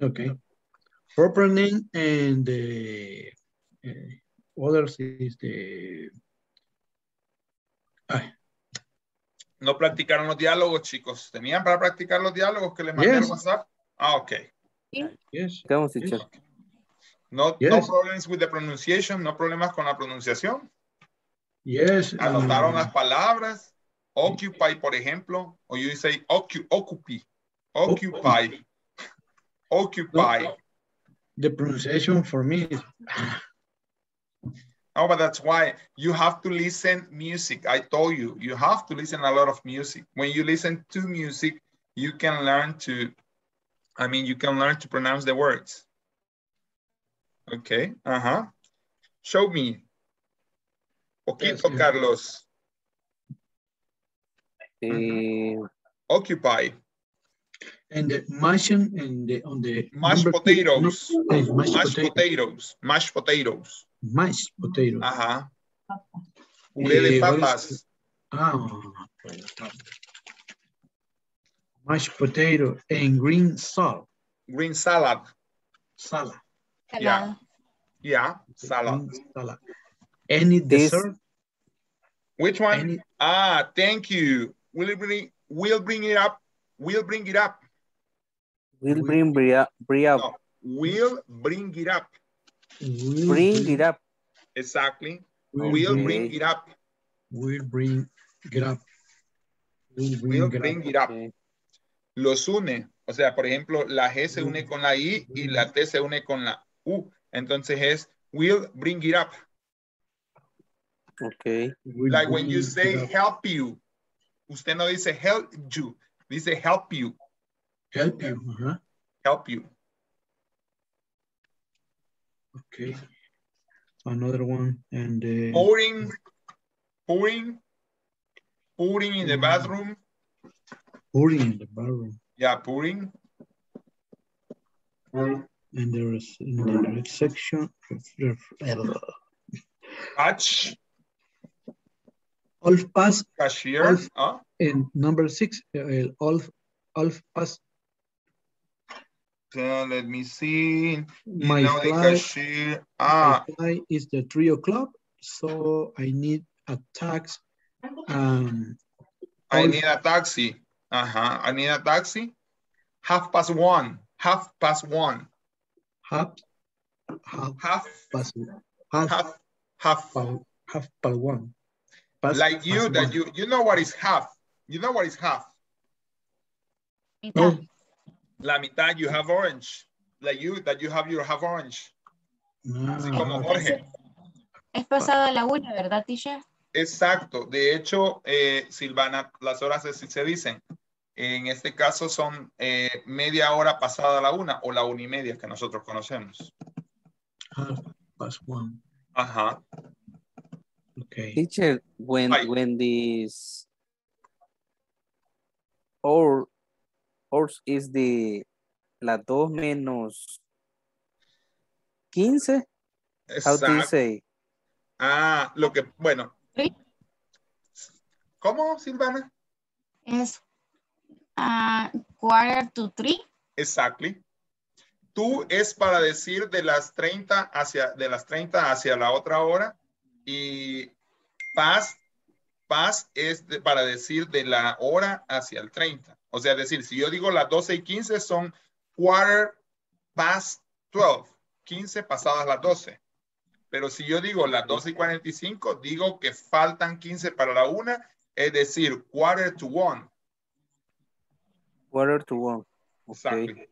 Okay. Proper name and the uh, others is the Ay, No practicaron los diálogos, chicos. ¿Tenían para practicar los diálogos que les mandé al Yes. WhatsApp? Ah, ok. yes. Yes. No, problems with the pronunciation, no problemas con la pronunciación. Yes. Anotaron um, las palabras. Occupy, por ejemplo, o you say occu occupy, occupy, occupy. The pronunciation for me is Oh, but that's why you have to listen music. I told you, you have to listen a lot of music. When you listen to music, you can learn to, I mean, you can learn to pronounce the words. Okay, uh-huh. Show me. Poquito, Yes, Carlos. Eh, Occupy. And the mashing and the on the Mashed number two, potatoes. no, mashed, Mashed potato, potatoes. Mashed potatoes. mashed potatoes. Ajá. Puré de Eh, what is- papas. Ah, mashed potato and green salad. Green salad. salad. Yeah. Yeah, salad. Salad. Any This- dessert? Which one? Any Ah, thank you. We'll bring, we'll bring it up. We'll bring it up. We'll bring bria, bria, No, we'll bring it up. will bring it up. Exactly. We'll We'll bring- bring it up. We'll bring it up. We'll bring it bring up. it up. Okay. Los une. O sea, por ejemplo, la G se une con la I y la T se une con la U. Entonces es, we'll bring it up. Okay. Like when you bring say up. help you. Usted no dice help you. Dice help you. Help you. uh-huh. Help you. Okay. Another one. And uh, Pouring. Pouring. Pouring in the Mm. bathroom. pouring in the bathroom. Yeah, pouring. And there is in the next section. Patch. All pass Cashier. Alf. Ah, and number six. Uh, all all pass. So let me see. My Below the flight. cashier. My Ah, flight is the three o'clock, so I need a tax. Um, I need a taxi. Uh-huh. I need a taxi. Half past one. Half past one. half half Half. past half Half. Half. past half past one. Past- Like you, that one. you you know what is half. You know what is half. No, La mitad, you have orange. Like you, that you have your half orange. Así como ah, Jorge. Es pasada la una, ¿verdad, Tisha? Exacto. De hecho, eh, Silvana, las horas así se dicen. En este caso son eh, media hora pasada la una o la una y media que nosotros conocemos. Half past one. Ajá. Okay. Teacher, when when this or hours is the las dos menos 15? How do you Exacto. say? Ah, lo que, bueno. ¿Cómo, Silvana? Es ah, quarter to three. Exactly. Tú es para decir de las 30 hacia, de las 30 hacia la otra hora y past, past es de- para decir de la hora hacia el 30. O sea, decir, si yo digo las 12 y 15 son quarter past 12, 15 pasadas las 12. Pero si yo digo las 12 y 45, digo que faltan 15 para la una, es decir, quarter to one. Quarter to one. Exactly.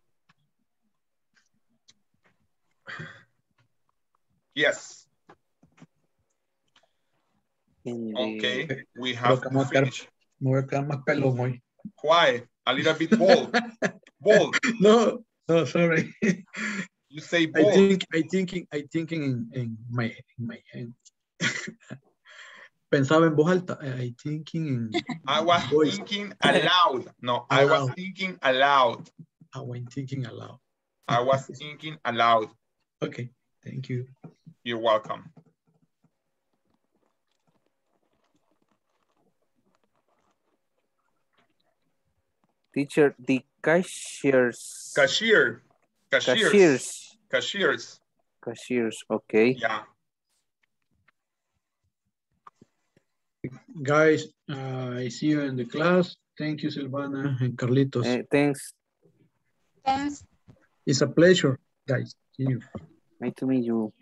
Yes. Okay, we have to me voy a quedar- finish. me voy a quedar más pelón hoy. Why? A little bit bold. bold. No, no, sorry. You say bold. I think, I thinking, I thinking in, in my, in my head. Pensaba en voz alta. I thinking in I was voice. thinking aloud. No, I was thinking aloud. I went thinking aloud. I was thinking aloud. Okay, thank you. You're welcome. Teacher, the cashiers. Cashier. Cashiers. Cashiers. Cashiers. Cashiers, okay. Yeah. Guys, uh, I see you in the class. Thank you, Silvana and Carlitos. Eh, thanks. Thanks. It's a pleasure, guys. See you. Nice to meet you.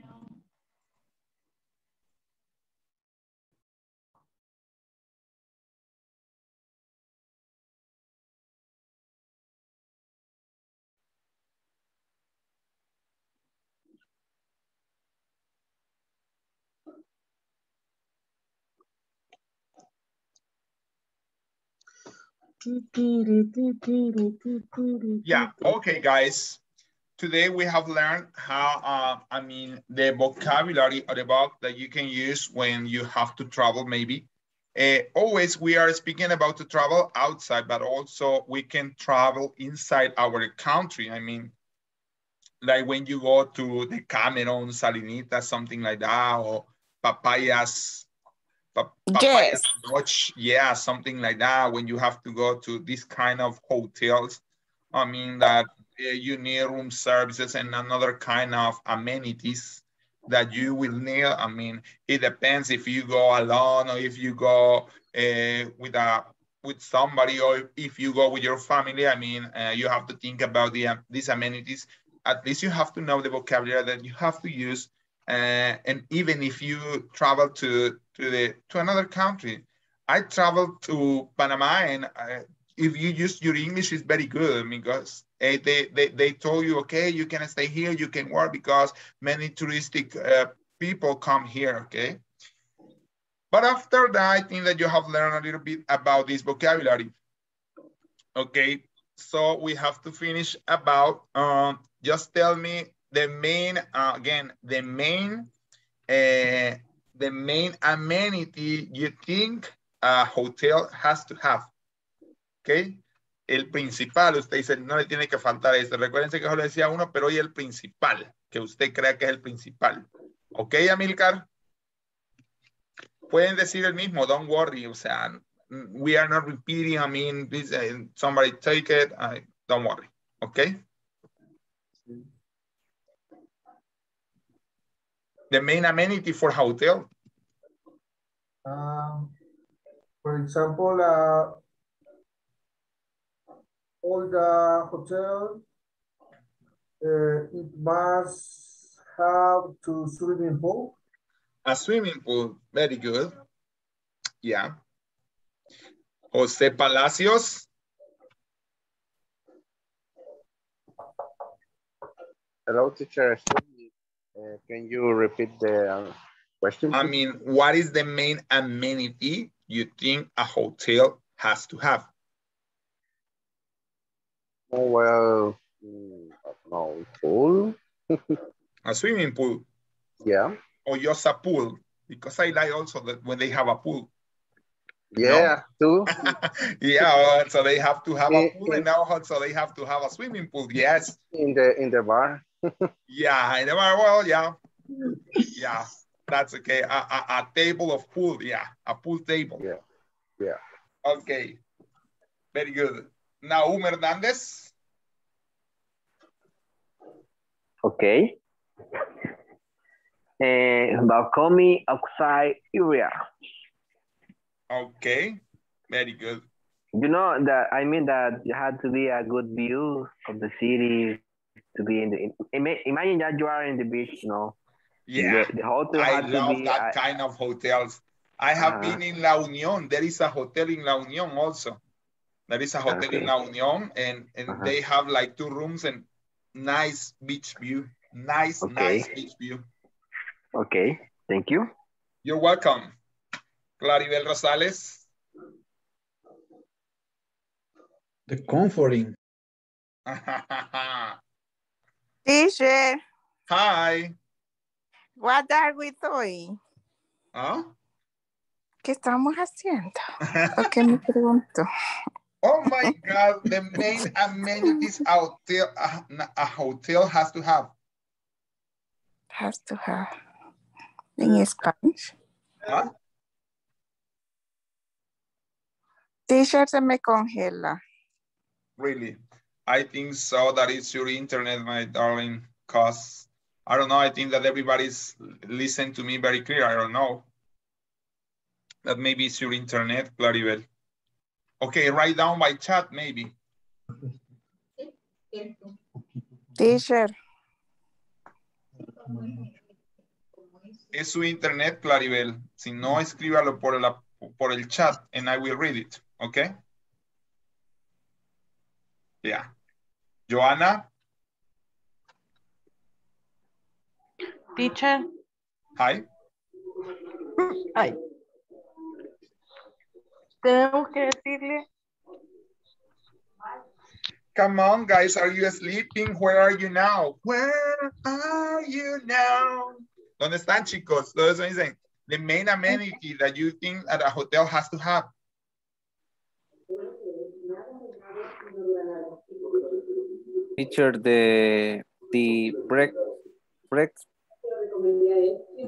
Yeah, okay, guys. Today we have learned how, uh, I mean, the vocabulary or the book that you can use when you have to travel, maybe. Uh, always we are speaking about to travel outside, but also we can travel inside our country. I mean, like when you go to Decameron, Salinita, something like that, or Papayas, Papayas Lodge, yeah, something like that. When you have to go to this kind of hotels, I mean that uh, you need room services and another kind of amenities that you will need. I mean, it depends if you go alone or if you go uh, with a with somebody or if you go with your family. I mean, uh, you have to think about the these amenities. At least you have to know the vocabulary that you have to use. Uh, and even if you travel to to the to another country, I traveled to Panama and uh, if you use your English is very good because uh, they, they, they told you, okay, you can stay here, you can work because many touristic uh, people come here, okay? But after that, I think that you have learned a little bit about this vocabulary. Okay, so we have to finish about, um, just tell me the main, uh, again, the main, uh, the main amenity you think a hotel has to have. ¿ok? El principal, usted dice, no le tiene que faltar este. Recuérdense que yo le decía uno, pero hoy el principal, que usted crea que es el principal. ¿Ok, Amilcar? Pueden decir el mismo, don't worry, o sea, we are not repeating, I mean, uh, somebody take it, uh, don't worry, ¿ok? The main amenity for hotel. Um, for example, uh, all the hotel, uh, it must have to swimming pool. A swimming pool, very good. Yeah. Jose Palacios. Hello, teacher. Uh, can you repeat the uh, question? I mean, what is the main amenity you think a hotel has to have? Oh, well, mm, no, pool. A swimming pool Yeah. or just a pool? Because I like also that when they have a pool. Yeah, too. Yeah, so they have to have a pool In- pool and now also they have to have a swimming pool. Yes. In the in the bar. Yeah, I know. Well, yeah. Yeah, that's okay. A, a, a table of pool. Yeah, a pool table. Yeah. Yeah. Okay. Very good. Naum Hernandez. Okay. Uh, balcony outside area. Okay. Very good. You know that I mean that you had to be a good view of the city to be in the. Imagine that you are in the beach, you know. Yeah. The, the hotel I had to love be. that uh, kind of hotels. I have Uh-huh. been in La Union. There is a hotel in La Union also. There is a hotel in La Union and, and Uh-huh. they have like two rooms and nice beach view. Nice, Okay. nice beach view. okay. Thank you. You're welcome. Claribel Rosales. The comforting. Teacher, Hi. what are we doing? ¿Ah? ¿Qué estamos haciendo? ¿O qué me pregunto? Oh my God, the main amenities a hotel, a, a hotel has to have. Has to have. In Spanish. ¿Ah? Teacher, se me congela. Really? I think so. That is your internet, my darling. Cause I don't know. I think that everybody's listening to me very clear. I don't know. That maybe it's your internet, Claribel. Okay, write down by chat, maybe. Teacher, Es su internet, Claribel. Si no, escríbalo por el, por el chat and I will read it. Okay? Yeah. Joanna, Teacher, hi. ay. Tenemos que decirle, Come on, guys. Are you sleeping? Where are you now? Where are you now? ¿Dónde están, chicos? Todos me dicen, the main amenity that you think that a hotel has to have. Teacher, the the break break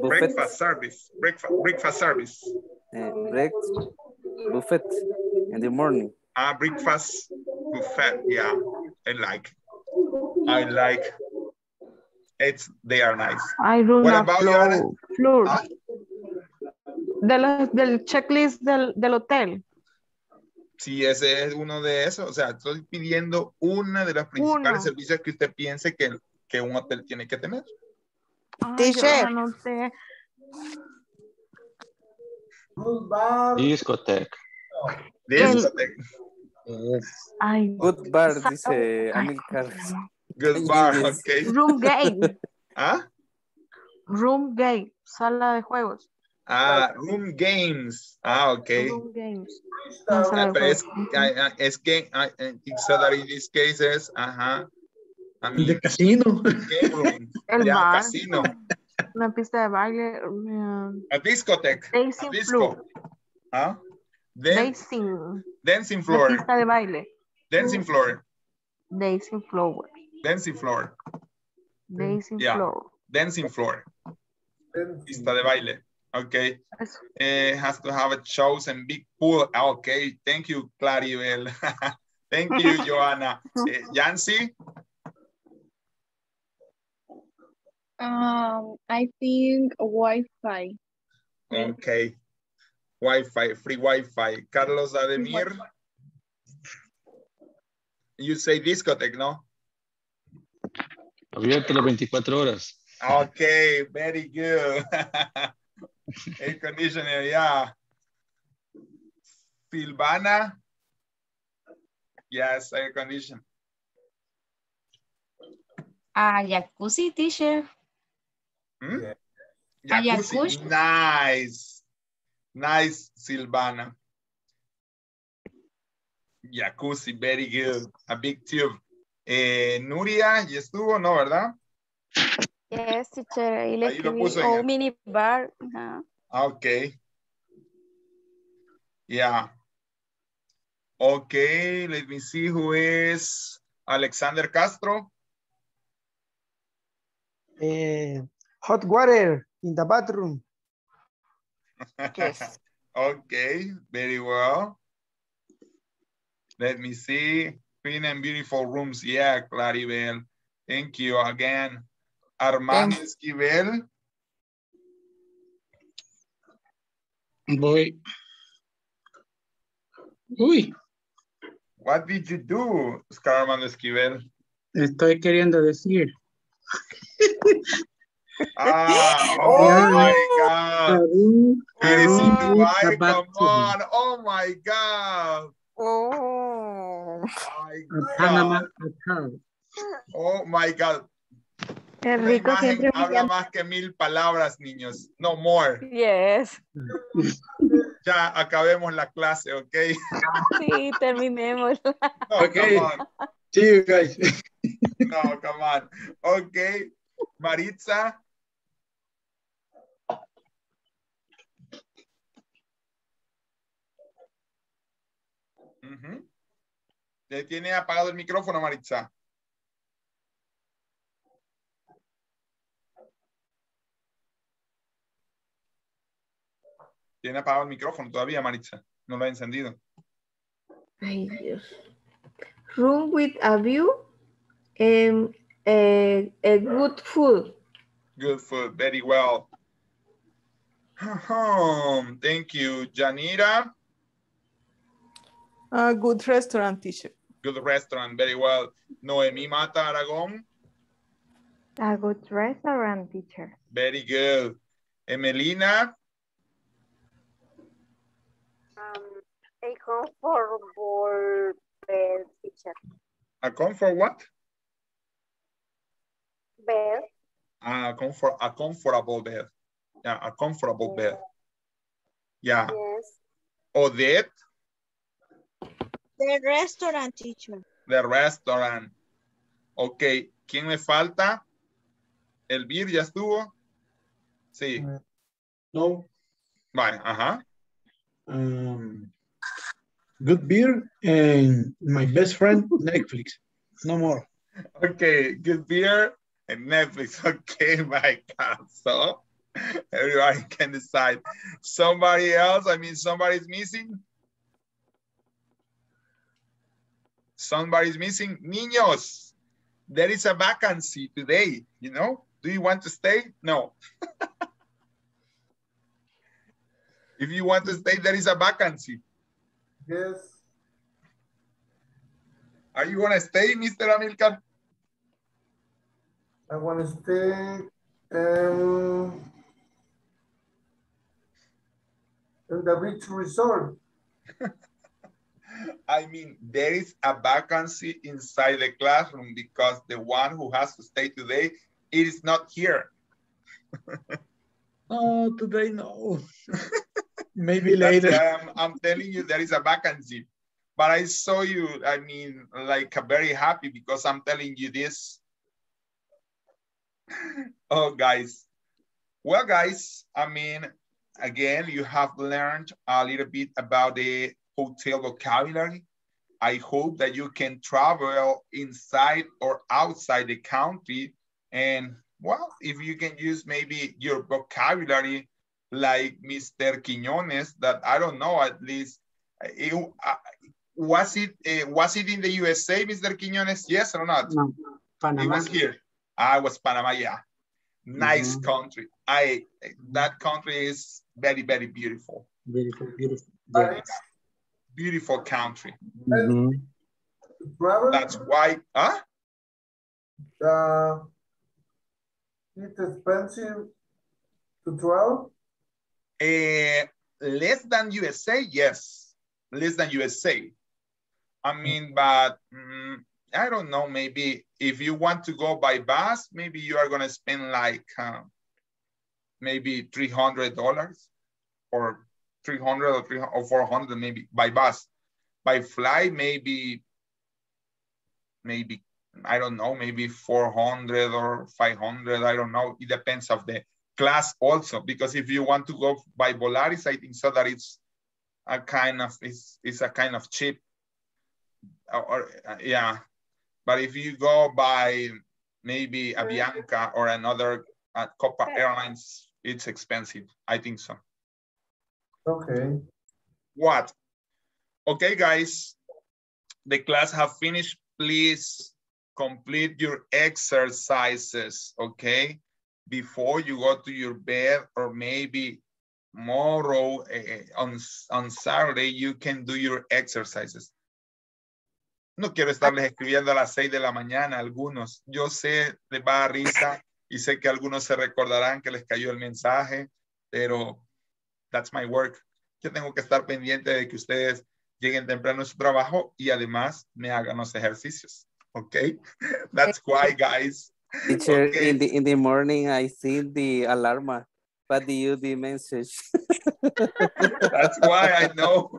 buffet Breakfast service. Breakfast, breakfast service. uh, break buffet in the morning. Ah, breakfast buffet. Yeah, I like. I like. It's they are nice. I run What about you, Ana? floor, floor. Ah, De los- del checklist del, del hotel. Sí, ese es uno de esos. O sea, estoy pidiendo una de los principales Uno. servicios que usted piense que, que un hotel tiene que tener. Ay, no bar. Discoteca. Ay, Good bar, dice Amilcar. Good bar, okay. Room game. ¿Ah? Room game. Sala de juegos. Ah, room games. Ah, okay. Room games. Ah, pero es, que, so that in these cases, ajá. I mean, The casino. game room. El bar. casino. Una pista de baile. um, A discotheque. A Dancing disco. floor. ¿Ah? Dan- Dancing. dancing Una floor. pista de baile. Dancing floor. Dancing floor. Dancing floor. Dancing Yeah. floor. Dancing floor. Pista de baile. Okay. Eso. Eh, has to have a chosen big pool. Ah, Okay. Thank you, Claribel. Thank you, Joanna. Eh, Yancy? Um, I think Wi-Fi. Okay. Wi-Fi, free Wi-Fi. Carlos Ademir? You say discotheque, no? Abierto las 24 horas. Okay, very good. Air conditioner, yeah. Silvana? Yes, air condition. Ah, jacuzzi, teacher. Hmm? A Jacuzzi. jacuzzi. Nice. Nice, Silvana. Jacuzzi, very good. A big tube. Eh, Nuria, ¿y estuvo? No, ¿verdad? Yes, teacher. Ahí le Ahí lo escribí. puso en Oh, el- mini bar. Ajá. Ah, Okay. Yeah. Okay, let me see who is Alexander Castro. Eh, hot water in the bathroom. Yes. okay, very well. Let me see. Clean and beautiful rooms. Yeah, Claribel. Thank you again. Armando Esquivel. Voy. Uy, What did you do, Oscar Armando Esquivel? estoy queriendo decir. Ah, oh my God. Harun, It is in Harun Dubai. with a Come bathroom. on. Oh my God. Oh. My God. Oh my God. Qué rico siempre habla más que mil palabras, niños. No more. Yes. Ya acabemos la clase, ¿ok? Sí, terminemos. No, Okay. come on. See you guys. No, come on. Ok. Maritza. Ujú. ¿Le tiene apagado el micrófono, Maritza? Tiene apagado el micrófono todavía, Maritza. No lo ha encendido. Ay, Dios. Room with a view and a, a good food. Good food. Very well. Thank you, Janira. A good restaurant teacher. Good restaurant. Very well. Noemí Mata Aragón. A good restaurant teacher. Very good. Emelina. A comfortable bed, teacher. A comfort what? Bed. A comfort, a comfortable bed. Yeah, a comfortable bed. Yeah. Yes. Odette, The restaurant teacher. the restaurant. Ok, ¿quién me falta? Elvir, ¿ya estuvo? Sí. No. Vale, ajá. Um, good beer and my best friend Netflix. No more. Okay, good beer and Netflix. Okay, my God. So everybody can decide. Somebody else, I mean, somebody's missing. Somebody's missing. Niños, there is a vacancy today, you know? Do you want to stay? No. if you want to stay, there is a vacancy. Yes. Are you going to stay, Mr. Amilcar? I want to stay um, in the beach resort. I mean, there is a vacancy inside the classroom because the one who has to stay today, it is not here. Oh, today no. Maybe later. why I'm, I'm telling you there is a vacancy. But I saw you, I mean, like uh, very happy because I'm telling you this. Oh, guys. Well, guys, I mean, again, you have learned a little bit about the hotel vocabulary. I hope that you can travel inside or outside the country. And well, if you can use maybe your vocabulary like Mr. Quiñones, that I don't know, at least, uh, it, uh, was it uh, was it in the USA, Mr. Quiñones? Yes or not? No, It was here. I was Panama, yeah. Nice Mhm. country. I that country is very, very beautiful. Beautiful, beautiful. Yes. Beautiful country. Mhm. That's why, huh? uh, it's expensive to travel. Eh, less than USA, yes. Less than USA. I mean, but mm, I don't know, maybe if you want to go by bus, maybe you are gonna spend like uh, maybe $300 or 300 or 300 or 400 maybe by bus. By flight, maybe, maybe I don't know, maybe 400 or 500, I don't know. It depends of the class also, because if you want to go by Volaris, I think so that it's a kind of, it's, it's a kind of cheap, or, or uh, yeah. But if you go by maybe Avianca or another uh, Copa Airlines, it's expensive. I think so. Okay. What? Okay, guys, the class have finished. Please complete your exercises, okay? Before you go to your bed or maybe tomorrow uh, on, on Saturday, you can do your exercises. No quiero estarles escribiendo a las seis de la mañana algunos. Yo sé, les va a risa y sé que algunos se recordarán que les cayó el mensaje, pero that's my work. Yo tengo que estar pendiente de que ustedes lleguen temprano a su trabajo y además me hagan los ejercicios. Okay, that's why, guys. Teacher, Okay. in the in the morning, I see the alarm, but the you the message. That's why I know.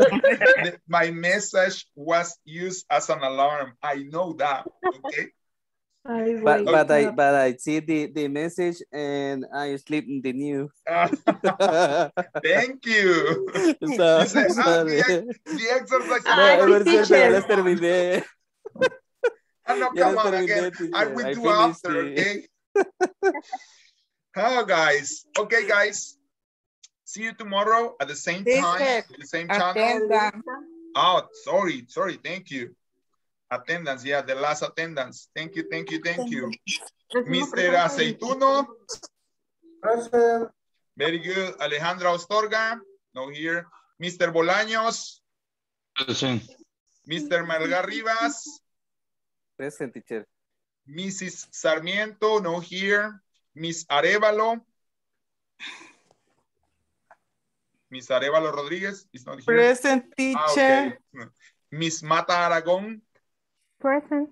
My message was used as an alarm. I know that. Okay. I but but I but I see the the message and I sleep in the new. Thank you. So, You said, ah, sorry. the, the exercise. No, ever since ya las terminé. Ah, no, Ya come las on again. I teacher. will I do after, the- okay? oh, guys. Okay, guys. See you tomorrow at the same time, Teacher, the same channel. attendance. Oh, sorry, sorry. Thank you. Attendance, yeah, the last attendance. Thank you, thank you, thank you. Mr. Aceituno. Present. Very good. Alejandra Ostorga. No here. Mr. Bolaños. Present. Mr. Melgar Rivas. Present, teacher. Mrs. Sarmiento. No here. Miss Arevalo. Miss Arevalo Rodríguez is not here. Present Ah, teacher. okay. Miss Mata Aragón. Present.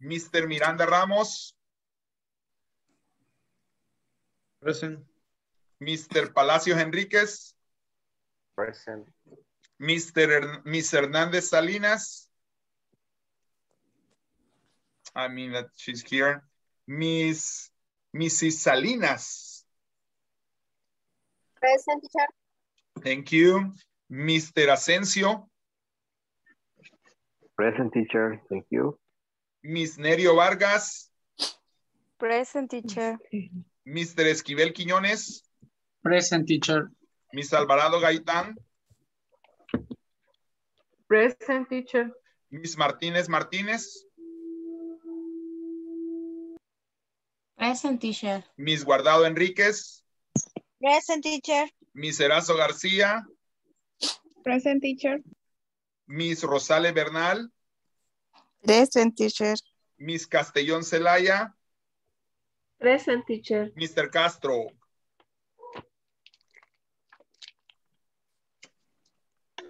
Mr. Miranda Ramos. Present. Mr. Palacios Enríquez. Present. Mr. Miss Hernandez Salinas. I mean that she's here. Miss Mrs. Salinas. Present teacher. Thank you. Mr. Asensio. Present teacher, thank you. Miss Nerio Vargas. Present teacher. Mr. Esquivel Quiñones. Present teacher. Miss Alvarado Gaitán. Present teacher. Miss Martínez Martínez. Present teacher. Miss Guardado Enríquez. Present teacher. Miss Erazo García. Present teacher. Miss Rosales Bernal. Present teacher. Miss Castellón Celaya. Present teacher. Mr. Castro.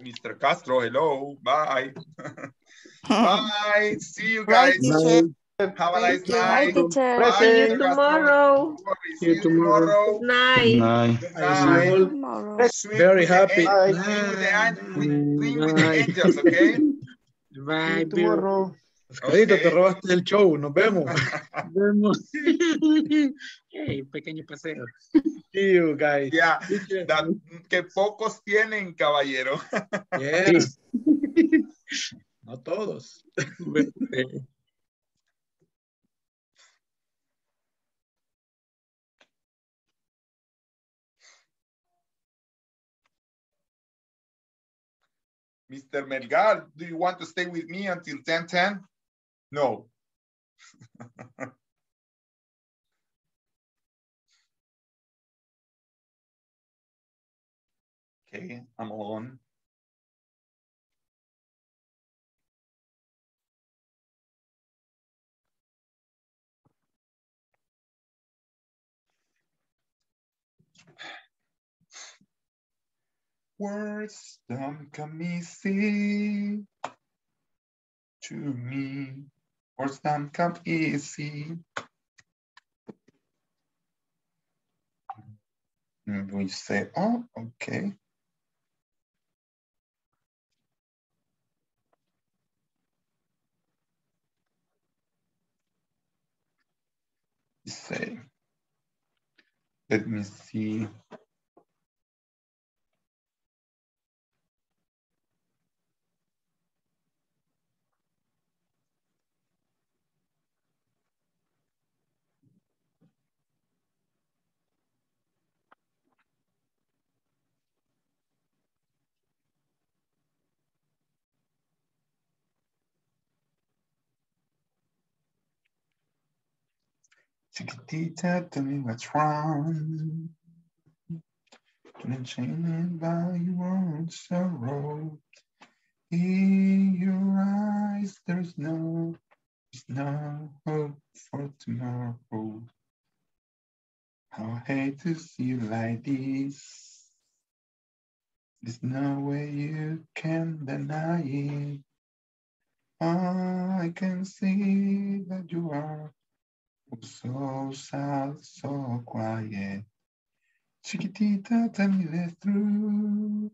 Mr. Castro, hello. Bye. Bye. See you guys. Have a nice night. Bye, See you tomorrow. See you tomorrow. Night. Night. Night. Very happy. Swim with the, angels, okay? Bye, tomorrow. Oscarito, te robaste el show. Nos vemos. Nos vemos. Hey, pequeño paseo. See you guys. Yeah, that, que pocos tienen, caballero. Yeah. No todos. Mr. Melgar, do you want to stay with me until 10:10? No. okay, I'm on. words don't come easy to me. Words don't come easy. And we say, oh, okay. Say, let me see. Chiquitita, tell me what's wrong. Couldn't change it by your own sorrow. In your eyes, there's no, there's no hope for tomorrow. I hate to see you like this. There's no way you can deny it. I can see that you are so sad, so quiet. Chiquitita, tell me the truth.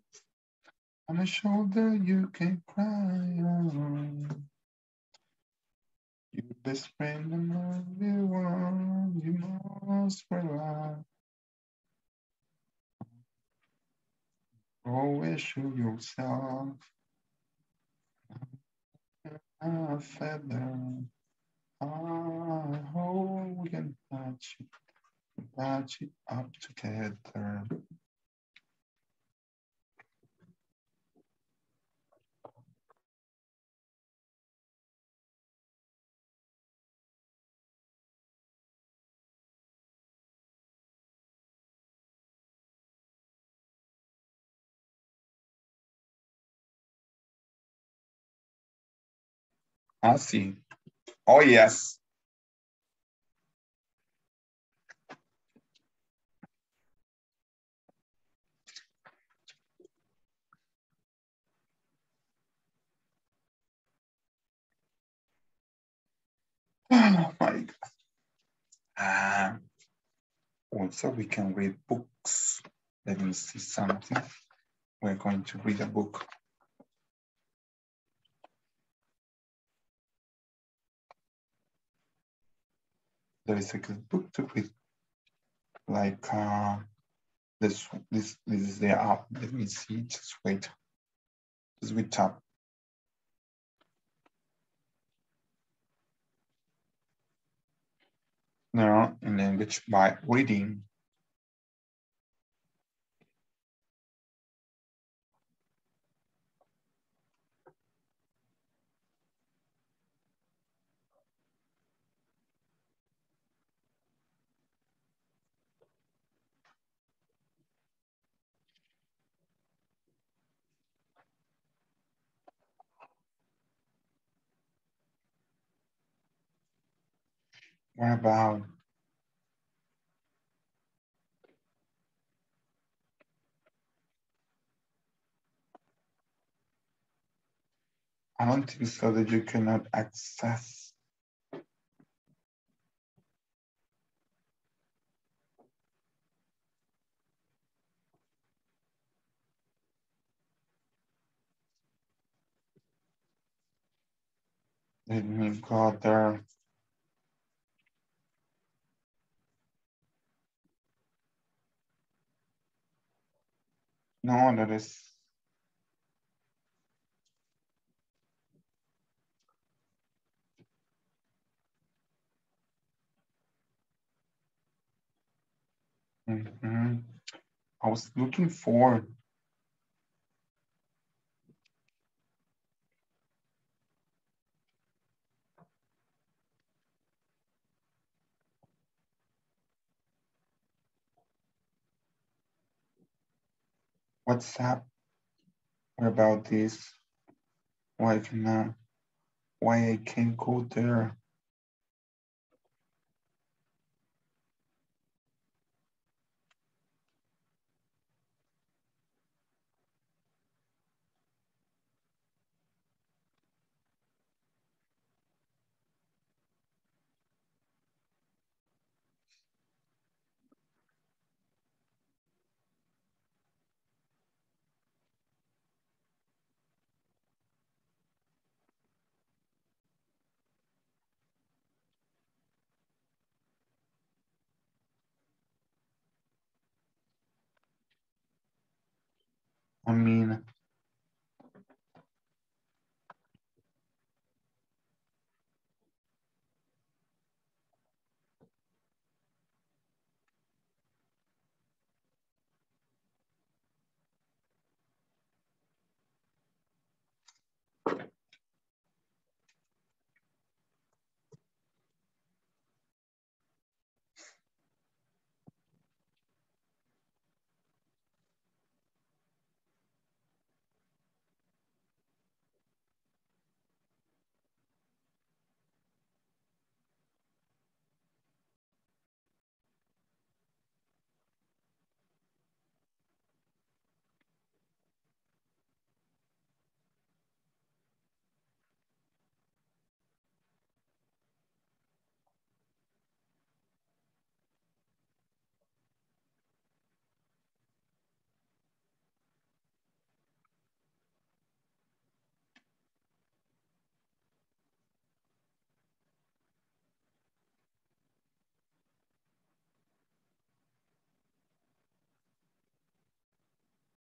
On a shoulder you can cry on. Your best friend and only one you must rely. Always show yourself a feather. I hope we can patch it, patch it up together. Ah, sí. Oh, yes. Oh my God. Ah, also, we can read books. Let me see something. We're going to read a book. There is a book to read. Like uh, this, this, this is the app. Let me see. Just wait. Just wait tap. Now, in language by reading. What about I want to be so that you cannot access. Let me go there. No, that is Mhm. I was looking for WhatsApp. What about this? Why can I, why I can't go there? Mean,